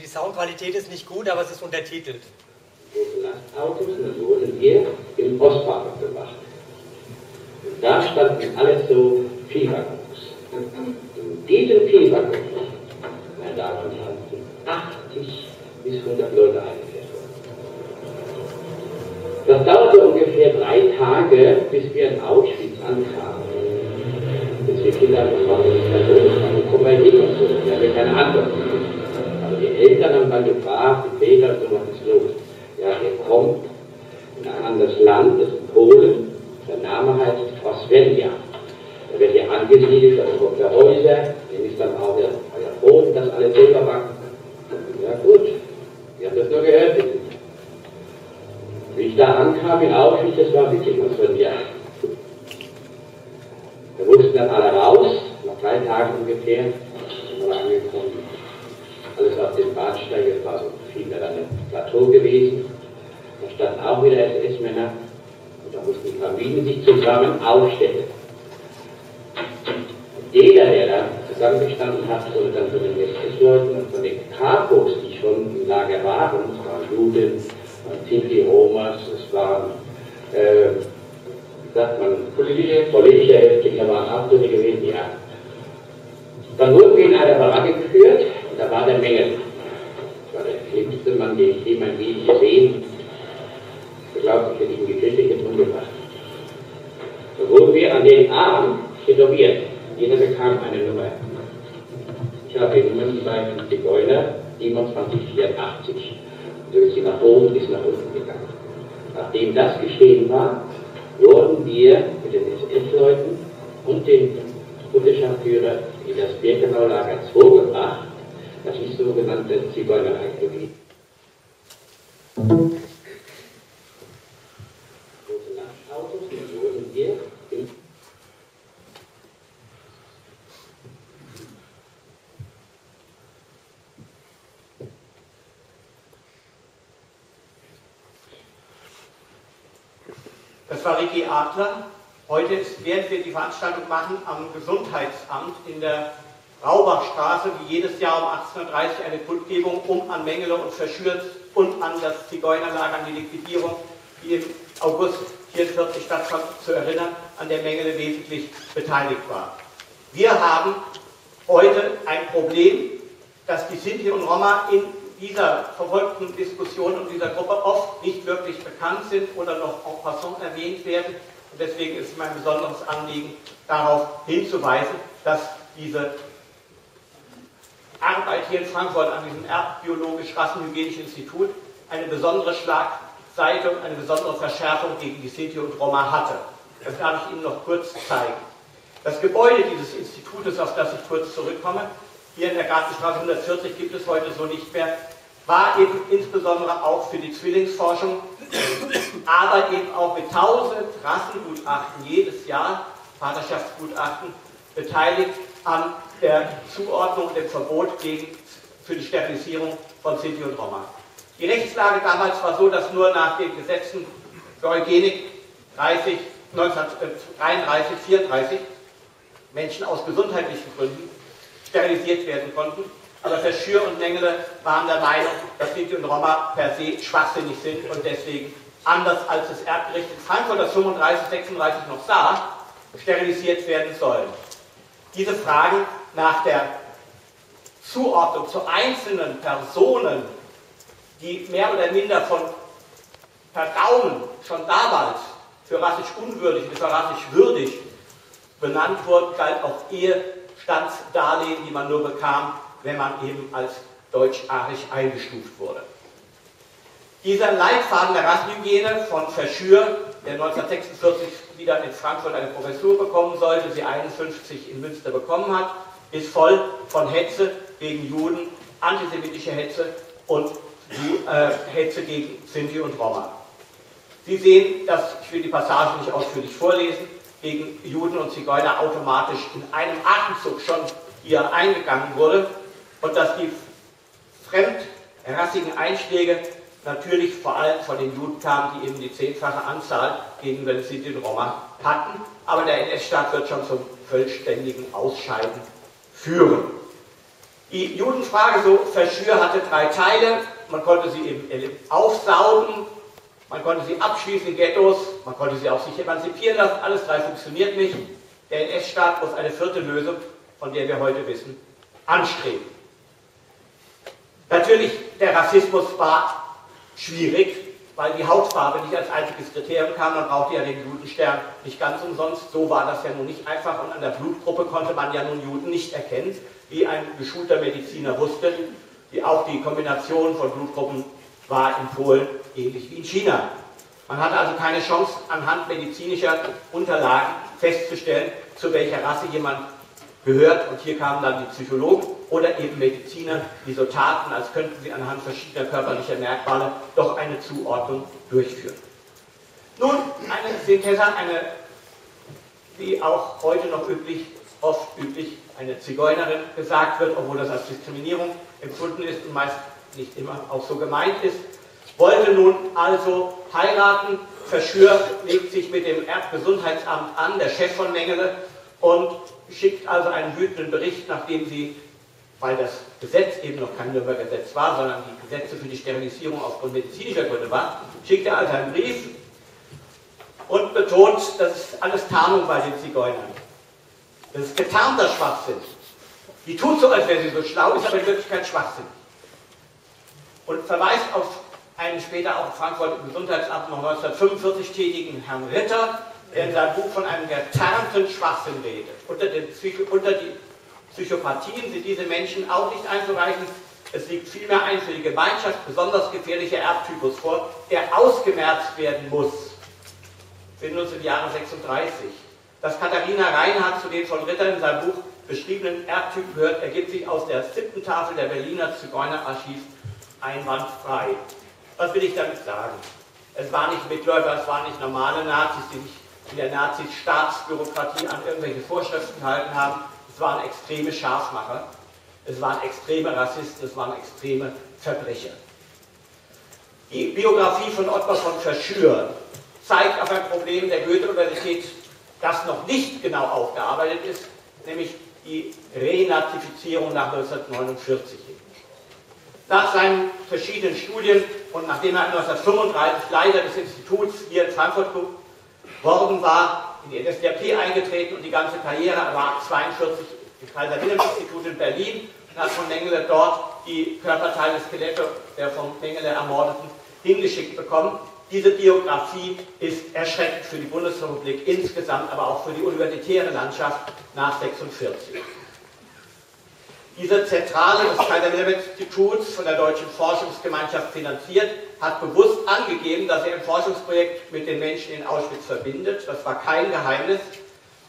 Die Soundqualität ist nicht gut, aber es ist untertitelt. Autos wurden hier im Ostbahnhof gemacht. Da standen alle so Viehwaggons. In diesem Viehwaggon, meine Damen und Herren, sind 80 bis 100 Leute eingeführt worden. Das dauerte ungefähr drei Tage, bis wir in Auschwitz ankamen. Bis wir Kinder gefragt haben, komm mal hin und so. Wir haben keine Antwort. Eltern haben dann gefragt, die Väter, so was ist los? Ja, ihr kommt in ein anderes Land, das ist Polen. Der Name heißt Oswenja. Da wird hier angesiedelt, da kommt der Häuser, dem ist dann auch der, der Brot, das alles selber backen. Ja gut, ihr habt das nur gehört. Wie ich da ankam in Auschwitz, das war wirklich Oswenja. Da mussten dann alle raus, nach drei Tagen ungefähr, sind wir angekommen. Alles auf dem Bahnsteig, das war so viel mehr dann ein Plateau gewesen. Da standen auch wieder SS-Männer und da mussten die Familien sich zusammen aufstellen. Und jeder, der da zusammengestanden hat, wurde dann von den SS-Leuten und von den Kapos, die schon im Lager waren, es waren Juden, es waren Sinti, Romas, es waren äh, sagt man, politische, politische Häftlinge waren auch drin gewesen, ja. Dann wurden wir in eine Baracke geführt da war der Mengel. Das war der schlimmste Mann, den ich je mein Leben gesehen Ich glaube, ich hätte ihn gekriegt, jetzt umgebracht. Da wurden wir an den Arm tätowiert. Jeder bekam eine Nummer. Ich habe die Nummer bei Zigeuner 2784. Und so ist sie nach oben, ist nach unten gegangen. Nachdem das geschehen war, wurden wir mit den SS-Leuten und dem Bundesscharführer in das Birkenau-Lager 2 gebracht. Das ist sogenannte Zigeunerei Das war Ricky Adler. Heute werden wir die Veranstaltung machen am Gesundheitsamt in der Raubachstraße, wie jedes Jahr um 18.30 Uhr eine Kundgebung um an Mengele und Verschürz und an das Zigeunerlager, an die Liquidierung, die im August 44 stattfand, zu erinnern. an der Mengele wesentlich beteiligt war. Wir haben heute ein Problem, dass die Sinti und Roma in dieser verfolgten Diskussion und dieser Gruppe oft nicht wirklich bekannt sind oder noch en passant erwähnt werden. Und deswegen ist es mein besonderes Anliegen, darauf hinzuweisen, dass diese Arbeit hier in Frankfurt an diesem Erbbiologisch-Rassenhygienischen Institut eine besondere Schlagseite und eine besondere Verschärfung gegen die Sinti und Roma hatte. Das darf ich Ihnen noch kurz zeigen. Das Gebäude dieses Institutes, auf das ich kurz zurückkomme, hier in der Gartenstraße 140 gibt es heute so nicht mehr, war eben insbesondere auch für die Zwillingsforschung, [COUGHS] aber eben auch mit 1000 Rassengutachten jedes Jahr, Vaterschaftsgutachten, beteiligt an der Zuordnung dem Verbot gegen, für die Sterilisierung von Sinti und Roma. Die Rechtslage damals war so, dass nur nach den Gesetzen für Eugenik 30, 1933, 34 Menschen aus gesundheitlichen Gründen sterilisiert werden konnten. Aber Verschür und Mengele waren der Meinung, dass Sinti und Roma per se schwachsinnig sind und deswegen, anders als das Erbgericht in Frankfurt das 35, 36 noch sah, sterilisiert werden sollen. Diese Fragen nach der Zuordnung zu einzelnen Personen, die mehr oder minder von Verdaumen schon damals für rassisch unwürdig und für rassisch würdig benannt wurden, galt auch Ehestandsdarlehen, die man nur bekam, wenn man eben als deutsch-arisch eingestuft wurde. Dieser Leitfaden der Rassenhygiene von Verschür, der 1946 wieder in Frankfurt eine Professur bekommen sollte, sie 51 in Münster bekommen hat, ist voll von Hetze gegen Juden, antisemitische Hetze und äh, Hetze gegen Sinti und Roma. Sie sehen, dass, ich will die Passage nicht ausführlich vorlesen, gegen Juden und Zigeuner automatisch in einem Atemzug schon hier eingegangen wurde und dass die fremdrassigen Einschläge natürlich vor allem von den Juden kamen, die eben die zehnfache Anzahl den Sinti und Roma hatten. Aber der NS-Staat wird schon zum vollständigen Ausscheiden führen. Die Judenfrage, so Verschür, hatte drei Teile. Man konnte sie eben aufsaugen, man konnte sie abschließen in Ghettos, man konnte sie auch sich emanzipieren lassen. Alles drei funktioniert nicht. Der NS-Staat muss eine vierte Lösung, von der wir heute wissen, anstreben. Natürlich, der Rassismus war schwierig, weil die Hautfarbe nicht als einziges Kriterium kam. Man brauchte ja den Judenstern nicht ganz umsonst. So war das ja nun nicht einfach. Und an der Blutgruppe konnte man ja nun Juden nicht erkennen, wie ein geschulter Mediziner wusste. Die, auch die Kombination von Blutgruppen war in Polen ähnlich wie in China. Man hatte also keine Chance, anhand medizinischer Unterlagen festzustellen, zu welcher Rasse jemand gehört. Und hier kamen dann die Psychologen oder eben Mediziner, die so taten, als könnten sie anhand verschiedener körperlicher Merkmale doch eine Zuordnung durchführen. Nun, eine Synthese, eine, wie auch heute noch üblich, oft üblich, eine Zigeunerin gesagt wird, obwohl das als Diskriminierung empfunden ist und meist nicht immer auch so gemeint ist, wollte nun also heiraten. Verschür legt sich mit dem Erbgesundheitsamt an, der Chef von Mengele, und schickt also einen wütenden Bericht, nachdem sie, weil das Gesetz eben noch kein Nürnberger Gesetz war, sondern die Gesetze für die Sterilisierung aufgrund medizinischer Gründe war, schickt er also einen Brief und betont, das ist alles Tarnung bei den Zigeunern. Das ist getarnter Schwachsinn. Die tut so, als wäre sie so schlau, ist aber in Wirklichkeit Schwachsinn. Und verweist auf einen später auch in Frankfurt im Gesundheitsamt noch 1945 tätigen Herrn Ritter, der in seinem Buch von einem getarnten Schwachsinn redet. Unter, den unter die Psychopathien sind diese Menschen auch nicht einzureichen. Es liegt vielmehr ein für die Gemeinschaft besonders gefährlicher Erbtypus vor, der ausgemerzt werden muss. Wir sind uns im Jahre 36. Dass Katharina Reinhardt zu den von Ritter in seinem Buch beschriebenen Erbtypen gehört, ergibt sich aus der siebten Tafel der Berliner Zigeunerarchiv einwandfrei. Was will ich damit sagen? Es waren nicht Mitläufer, es waren nicht normale Nazis, die sich in der Nazi-Staatsbürokratie an irgendwelche Vorschriften gehalten haben. Es waren extreme Scharfmacher, es waren extreme Rassisten, es waren extreme Verbrecher. Die Biografie von Ottmar von Verschür zeigt auf ein Problem der Goethe-Universität, das noch nicht genau aufgearbeitet ist, nämlich die Renazifizierung nach 1949. Nach seinen verschiedenen Studien und nachdem er 1935 Leiter des Instituts hier in Frankfurt geworden war, in die NSDAP eingetreten und die ganze Karriere war 1942 im Kaiser-Wilhelm-Institut in Berlin und hat von Mengele dort die Körperteile, Skelette der von Mengele Ermordeten hingeschickt bekommen. Diese Biografie ist erschreckend für die Bundesrepublik insgesamt, aber auch für die universitäre Landschaft nach 1946. Diese Zentrale des Kaiser-Wilhelm-Instituts von der Deutschen Forschungsgemeinschaft finanziert, hat bewusst angegeben, dass er im Forschungsprojekt mit den Menschen in Auschwitz verbindet. Das war kein Geheimnis.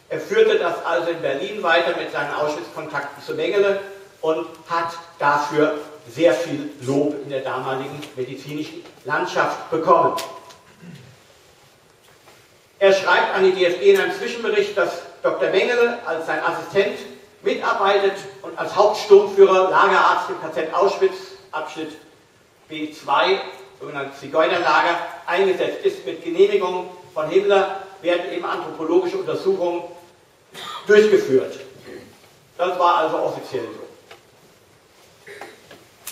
Er führte das also in Berlin weiter mit seinen Auschwitz-Kontakten zu Mengele und hat dafür sehr viel Lob in der damaligen medizinischen Landschaft bekommen. Er schreibt an die DFG in einem Zwischenbericht, dass Dr. Mengele als sein Assistent mitarbeitet und als Hauptsturmführer Lagerarzt im KZ Auschwitz, Abschnitt B2, sogenanntes Zigeunerlager, eingesetzt ist. Mit Genehmigung von Himmler werden eben anthropologische Untersuchungen durchgeführt. Das war also offiziell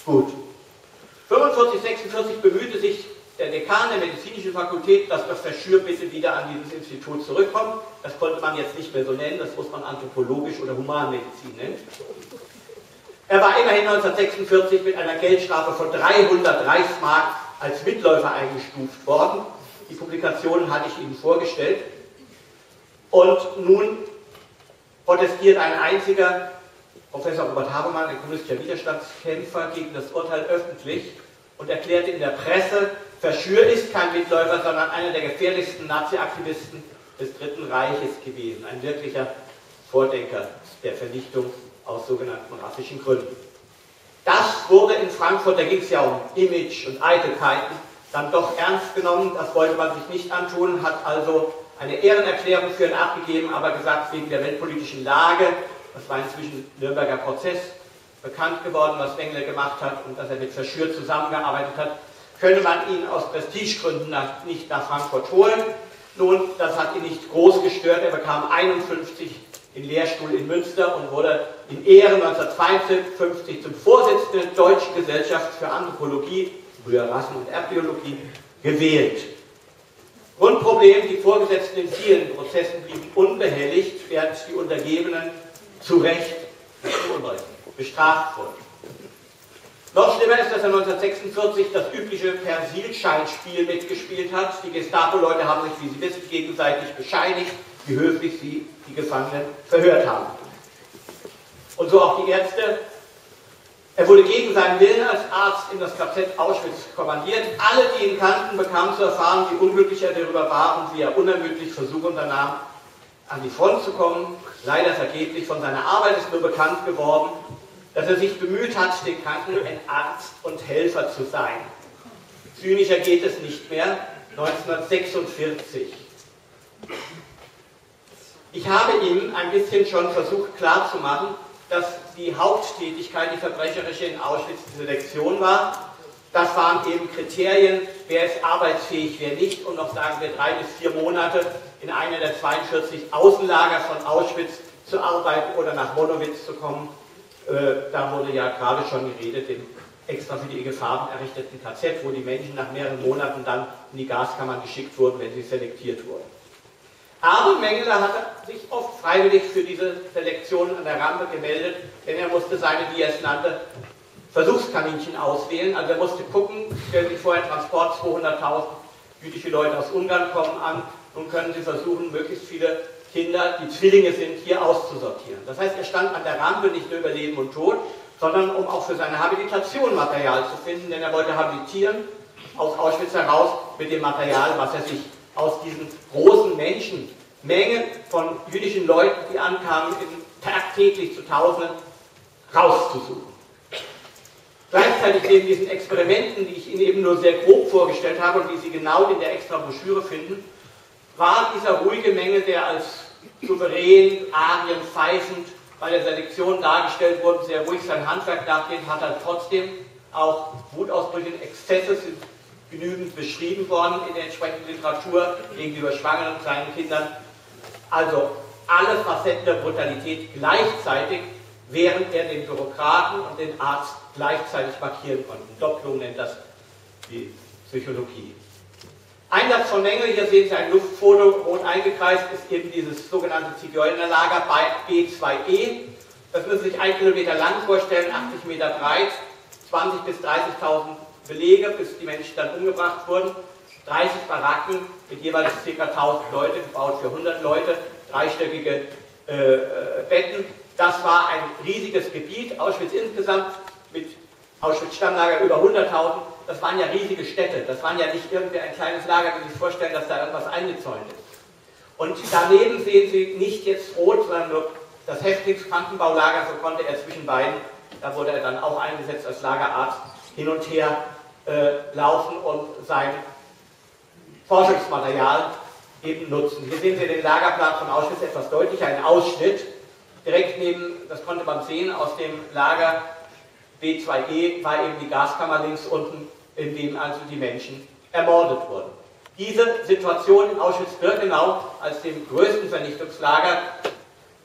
so. Gut. 45, 46 bemühte sich der Dekan der medizinischen Fakultät, dass das Verschür bitte wieder an dieses Institut zurückkommt. Das konnte man jetzt nicht mehr so nennen, das muss man anthropologisch oder Humanmedizin nennen. Er war immerhin 1946 mit einer Geldstrafe von 300 Reichsmark als Mitläufer eingestuft worden. Die Publikationen hatte ich Ihnen vorgestellt. Und nun protestiert ein einziger Professor Robert Habermann, ein kommunistischer Widerstandskämpfer, gegen das Urteil öffentlich und erklärte in der Presse, Verschür ist kein Mitläufer, sondern einer der gefährlichsten Nazi-Aktivisten des Dritten Reiches gewesen. Ein wirklicher Vordenker der Vernichtung aus sogenannten rassischen Gründen. Das wurde in Frankfurt, da ging es ja um Image und Eitelkeiten, dann doch ernst genommen. Das wollte man sich nicht antun, hat also eine Ehrenerklärung für ihn abgegeben, aber gesagt, wegen der weltpolitischen Lage, das war inzwischen Nürnberger Prozess, bekannt geworden, was Wengler gemacht hat und dass er mit Verschür zusammengearbeitet hat, könnte man ihn aus Prestigegründen nach, nicht nach Frankfurt holen. Nun, das hat ihn nicht groß gestört. Er bekam 51 den Lehrstuhl in Münster und wurde in Ehren 1952 zum Vorsitzenden der Deutschen Gesellschaft für Anthropologie, früher Rassen- und Erdbiologie, gewählt. Grundproblem, die Vorgesetzten in vielen Prozessen blieben unbehelligt, während die Untergebenen zu Recht bestraft wurden. Noch schlimmer ist, dass er 1946 das übliche Persilscheinspiel mitgespielt hat. Die Gestapo-Leute haben sich, wie Sie wissen, gegenseitig bescheinigt, wie höflich sie die Gefangenen verhört haben. Und so auch die Ärzte. Er wurde gegen seinen Willen als Arzt in das KZ Auschwitz kommandiert. Alle, die ihn kannten, bekamen zu erfahren, wie unglücklich er darüber war und wie er unermüdlich versucht unternahm, an die Front zu kommen. Leider vergeblich. Von seiner Arbeit ist nur bekannt geworden, dass er sich bemüht hat, den Kranken ein Arzt und Helfer zu sein. Zynischer geht es nicht mehr. 1946. Ich habe ihm ein bisschen schon versucht klarzumachen, dass die Haupttätigkeit, die verbrecherische in Auschwitz, die Selektion war. Das waren eben Kriterien, wer ist arbeitsfähig, wer nicht. Und noch sagen wir drei bis vier Monate in einer der 42 Außenlager von Auschwitz zu arbeiten oder nach Monowitz zu kommen äh, da wurde ja gerade schon geredet, dem extra für die IG Farben errichteten KZ, wo die Menschen nach mehreren Monaten dann in die Gaskammern geschickt wurden, wenn sie selektiert wurden. Aber Mengele hat sich oft freiwillig für diese Selektion an der Rampe gemeldet, denn er musste seine, wie er es nannte, Versuchskaninchen auswählen. Also er musste gucken, stellen sich vor, ein Transport 200.000 jüdische Leute aus Ungarn kommen an. Nun können sie versuchen, möglichst viele Kinder, die Zwillinge sind, hier auszusortieren. Das heißt, er stand an der Rampe nicht nur über Leben und Tod, sondern um auch für seine Habilitation Material zu finden, denn er wollte habilitieren aus Auschwitz heraus mit dem Material, was er sich aus diesen großen Menschen, Menge von jüdischen Leuten, die ankamen, tagtäglich zu Tausenden, rauszusuchen. Gleichzeitig neben diesen Experimenten, die ich Ihnen eben nur sehr grob vorgestellt habe und die Sie genau in der extra Broschüre finden, war dieser ruhige Menge, der als souverän, Arien, pfeifend bei der Selektion dargestellt wurde, sehr ruhig sein Handwerk nachgeht, hat er trotzdem auch Wutausbrüche, Exzesse sind genügend beschrieben worden in der entsprechenden Literatur gegenüber Schwangeren und kleinen Kindern. Also alle Facetten der Brutalität gleichzeitig, während er den Bürokraten und den Arzt gleichzeitig markieren konnte. Doppelung nennt das die Psychologie. Einsatz von Menge, hier sehen Sie ein Luftfoto, rot eingekreist, ist eben dieses sogenannte Zigeunerlager bei B2E. Das müssen Sie sich ein Kilometer lang vorstellen, 80 Meter breit, 20.000 bis 30.000 Belege, bis die Menschen dann umgebracht wurden. 30 Baracken mit jeweils ca. 1000 Leute, gebaut für 100 Leute, dreistöckige äh, äh, Betten. Das war ein riesiges Gebiet, Auschwitz insgesamt mit Auschwitz-Stammlager über 100.000. Das waren ja riesige Städte, das waren ja nicht irgendwie ein kleines Lager, wie Sie sich vorstellen, dass da irgendwas eingezäunt ist. Und daneben sehen Sie nicht jetzt rot, sondern nur das Häftlingskrankenbaulager, so konnte er zwischen beiden, da wurde er dann auch eingesetzt als Lagerarzt, hin und her äh, laufen und sein Forschungsmaterial eben nutzen. Hier sehen Sie den Lagerplan von Auschwitz etwas deutlicher, ein Ausschnitt. Direkt neben, das konnte man sehen, aus dem Lager B2E war eben die Gaskammer links unten, in dem also die Menschen ermordet wurden. Diese Situation in Auschwitz-Birkenau als dem größten Vernichtungslager,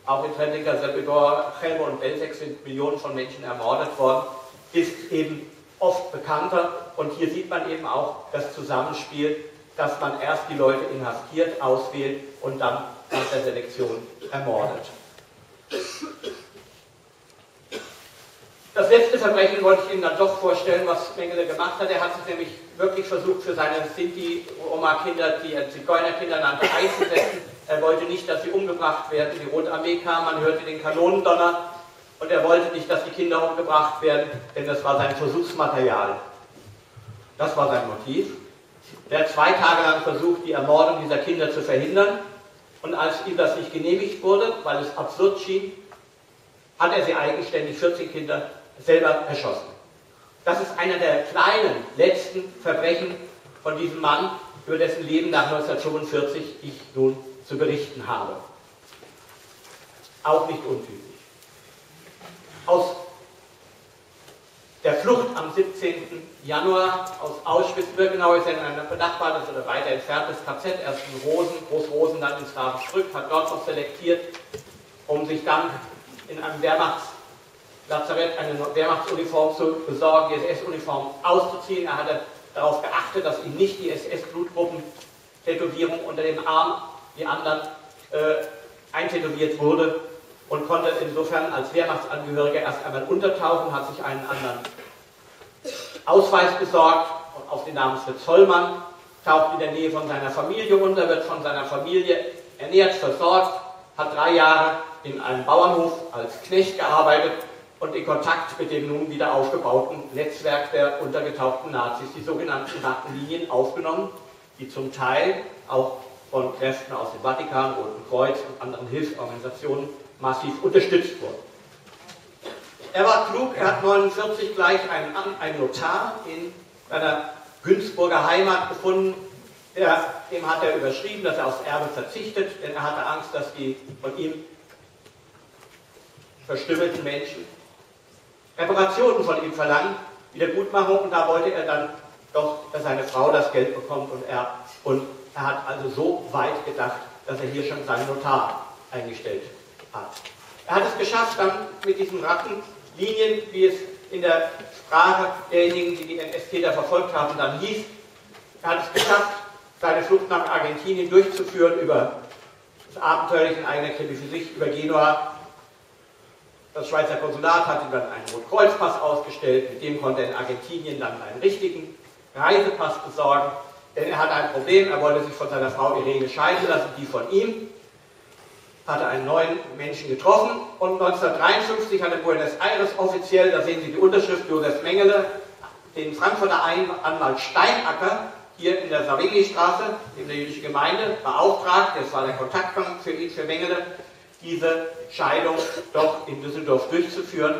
auch in Treblinka, Sebedor, Chelmo und Belzec sind Millionen von Menschen ermordet worden, ist eben oft bekannter. Und hier sieht man eben auch das Zusammenspiel dass man erst die Leute inhaftiert, auswählt und dann nach der Selektion ermordet. Das letzte Verbrechen wollte ich Ihnen dann doch vorstellen, was Mengele gemacht hat. Er hat sich nämlich wirklich versucht, für seine Sinti-Oma-Kinder, die er Zigeunerkinder nannte, einzusetzen. Er wollte nicht, dass sie umgebracht werden. Die Rote Armee kam, man hörte den Kanonendonner und er wollte nicht, dass die Kinder umgebracht werden, denn das war sein Versuchsmaterial. Das war sein Motiv. Er hat zwei Tage lang versucht, die Ermordung dieser Kinder zu verhindern. Und als ihm das nicht genehmigt wurde, weil es absurd schien, hat er sie eigenständig, 14 Kinder, selber erschossen. Das ist einer der kleinen letzten Verbrechen von diesem Mann, über dessen Leben nach 1945 ich nun zu berichten habe. Auch nicht untypisch. Aus der Flucht am 17. Januar aus Auschwitz-Birkenau ist er in ein benachbartes oder weiter entferntes KZ, erst in Rosen, Großrosen, dann ins Ravensbrück, hat dort noch selektiert, um sich dann in einem Wehrmachtslazarett eine Wehrmachtsuniform zu besorgen, die SS-Uniform auszuziehen. Er hatte darauf geachtet, dass ihm nicht die SS-Blutgruppen-Tätowierung unter dem Arm, wie anderen, äh, eintätowiert wurde und konnte insofern als Wehrmachtsangehöriger erst einmal untertauchen, hat sich einen anderen Ausweis besorgt auf den Namen Fritz Hollmann, taucht in der Nähe von seiner Familie unter, wird von seiner Familie ernährt, versorgt, hat drei Jahre in einem Bauernhof als Knecht gearbeitet und in Kontakt mit dem nun wieder aufgebauten Netzwerk der untergetauchten Nazis die sogenannten Linien aufgenommen, die zum Teil auch von Kräften aus dem Vatikan, Roten Kreuz und anderen Hilfsorganisationen massiv unterstützt wurden. Er war klug, er hat 1949 gleich einen, einen Notar in seiner Günzburger Heimat gefunden. Der, dem hat er überschrieben, dass er aufs Erbe verzichtet, denn er hatte Angst, dass die von ihm verstümmelten Menschen Reparationen von ihm verlangen, Wiedergutmachung, und da wollte er dann doch, dass seine Frau das Geld bekommt und er, und er hat also so weit gedacht, dass er hier schon seinen Notar eingestellt hat. Er hat es geschafft, dann mit diesen Rattenlinien, wie es in der Sprache derjenigen, die die NS-Täter verfolgt haben, dann hieß, er hat es geschafft, seine Flucht nach Argentinien durchzuführen über das abenteuerliche eigene Krimi für sich, über Genua. Das Schweizer Konsulat hat ihm dann einen Rotkreuzpass ausgestellt, mit dem konnte er in Argentinien dann einen richtigen Reisepass besorgen, denn er hatte ein Problem, er wollte sich von seiner Frau Irene scheiden lassen, die von ihm hatte einen neuen Menschen getroffen. Und 1953 hatte Buenos Aires offiziell, da sehen Sie die Unterschrift Josef Mengele, den Frankfurter Anwalt Steinacker hier in der Savigny-Straße, in der jüdischen Gemeinde, beauftragt, das war der Kontaktpunkt für ihn, für Mengele, diese Scheidung doch in Düsseldorf durchzuführen.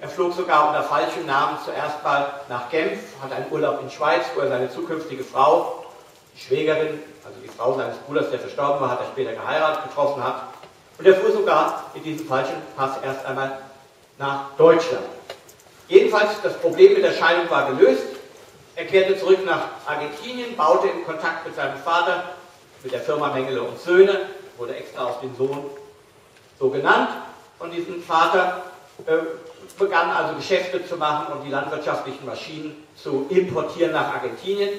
Er flog sogar unter falschem Namen zuerst mal nach Genf, hatte einen Urlaub in Schweiz, wo er seine zukünftige Frau, die Schwägerin, also die Frau seines Bruders, der verstorben war, hat er später geheiratet, getroffen hat. Und er fuhr sogar mit diesem falschen Pass erst einmal nach Deutschland. Jedenfalls, das Problem mit der Scheidung war gelöst. Er kehrte zurück nach Argentinien, baute in Kontakt mit seinem Vater, mit der Firma Mengele und Söhne, wurde extra auf den Sohn so genannt von diesem Vater, äh, begann also Geschäfte zu machen und die landwirtschaftlichen Maschinen zu importieren nach Argentinien.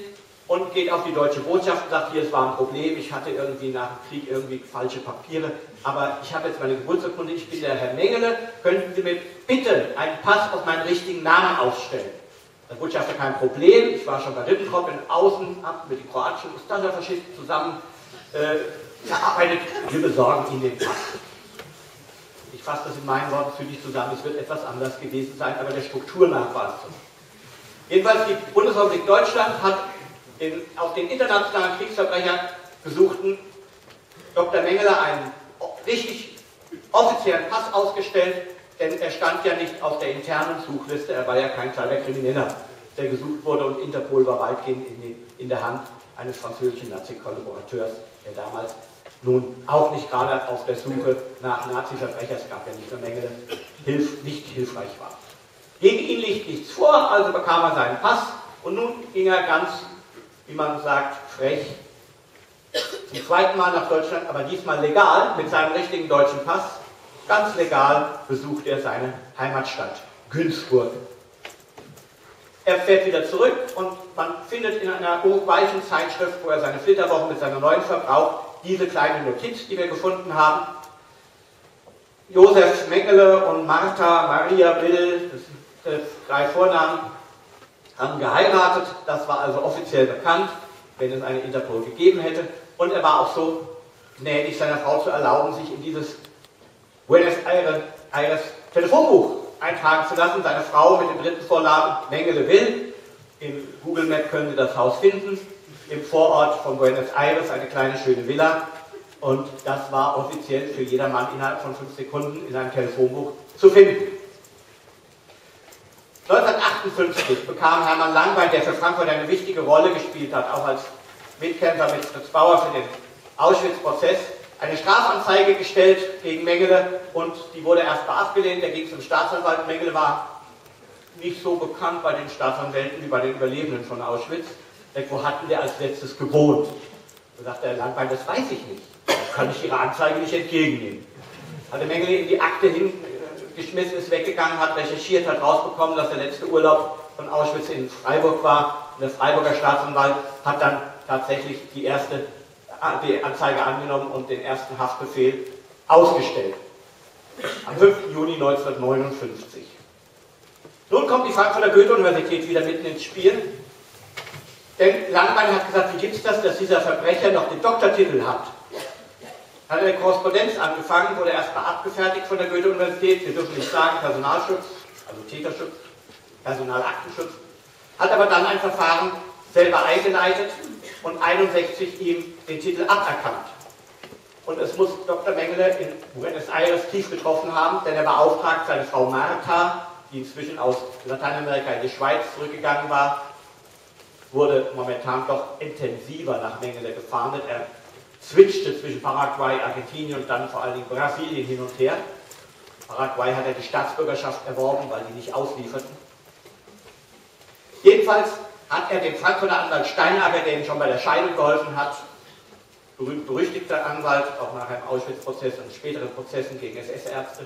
und geht auf die deutsche Botschaft und sagt, hier, es war ein Problem, ich hatte irgendwie nach dem Krieg irgendwie falsche Papiere, aber ich habe jetzt meine Geburtsurkunde, ich bin der Herr Mengele, könnten Sie mir bitte einen Pass auf meinen richtigen Namen ausstellen? Der Botschafter kein Problem, ich war schon bei Ribbentrop in Außen, habe mit den kroatischen Ustascha-Faschisten zusammen äh, gearbeitet, wir besorgen Ihnen den Pass. Ich fasse das in meinen Worten zügig zusammen, es wird etwas anders gewesen sein, aber der Struktur nach war es so. Jedenfalls die Bundesrepublik Deutschland hat den, auf den internationalen Kriegsverbrecher gesuchten Dr. Mengele einen richtig offiziellen Pass ausgestellt, denn er stand ja nicht auf der internen Suchliste, er war ja kein kleiner Krimineller, der gesucht wurde und Interpol war weitgehend in, die, in der Hand eines französischen Nazi-Kollaborateurs, der damals nun auch nicht gerade auf der Suche nach Nazi-Verbrechern, es gab ja nicht nur Mengele, hilf, nicht hilfreich war. Gegen ihn liegt nichts vor, also bekam er seinen Pass und nun ging er ganz wie man sagt, frech, zum zweiten Mal nach Deutschland, aber diesmal legal, mit seinem richtigen deutschen Pass, ganz legal besucht er seine Heimatstadt, Günzburg. Er fährt wieder zurück und man findet in einer hochweichen Zeitschrift, wo er seine Flitterwochen mit seiner neuen verbraucht, diese kleine Notiz, die wir gefunden haben. Josef Mengele und Martha Maria Will, das sind drei Vornamen, haben geheiratet, das war also offiziell bekannt, wenn es eine Interpol gegeben hätte. Und er war auch so gnädig, seiner Frau zu erlauben, sich in dieses Buenos Aires, Aires Telefonbuch eintragen zu lassen. Seine Frau mit dem dritten Vornamen Mengele Will. Im Google Map können Sie das Haus finden. Im Vorort von Buenos Aires eine kleine schöne Villa. Und das war offiziell für jedermann innerhalb von fünf Sekunden in einem Telefonbuch zu finden. 1958 bekam Hermann Langbein, der für Frankfurt eine wichtige Rolle gespielt hat, auch als Mitkämpfer mit Fritz Bauer für den Auschwitz-Prozess, eine Strafanzeige gestellt gegen Mengele und die wurde erstmal abgelehnt. Der ging zum Staatsanwalt. Mengele war nicht so bekannt bei den Staatsanwälten wie bei den Überlebenden von Auschwitz. Wo hatten wir als letztes gewohnt? Da sagte Herr Langbein, das weiß ich nicht. Kann ich Ihre Anzeige nicht entgegennehmen. Hatte Mengele in die Akte hin, geschmissen ist, weggegangen, hat recherchiert, hat rausbekommen, dass der letzte Urlaub von Auschwitz in Freiburg war. Und der Freiburger Staatsanwalt hat dann tatsächlich die erste die Anzeige angenommen und den ersten Haftbefehl ausgestellt. Am 5. Juni 1959. Nun kommt die Frankfurter Goethe-Universität wieder mitten ins Spiel. Denn Langbein hat gesagt, wie gibt es das, dass dieser Verbrecher noch den Doktortitel hat? hat eine Korrespondenz angefangen, wurde erstmal abgefertigt von der Goethe-Universität. Wir dürfen nicht sagen Personalschutz, also Täterschutz, Personalaktenschutz. Hat aber dann ein Verfahren selber eingeleitet und 61 ihm den Titel aberkannt. Und es muss Dr. Mengele in Buenos Aires tief getroffen haben, denn er beauftragt seine Frau Martha, die inzwischen aus Lateinamerika in die Schweiz zurückgegangen war, wurde momentan doch intensiver nach Mengele gefahndet. Er switchte zwischen Paraguay, Argentinien und dann vor allen Dingen Brasilien hin und her. Paraguay hat er die Staatsbürgerschaft erworben, weil die nicht auslieferten. Jedenfalls hat er den Frankfurter Anwalt Steinacker, der ihm schon bei der Scheidung geholfen hat, berühmt berüchtigter Anwalt, auch nach einem Auschwitz-Prozess und späteren Prozessen gegen SS-Ärzte,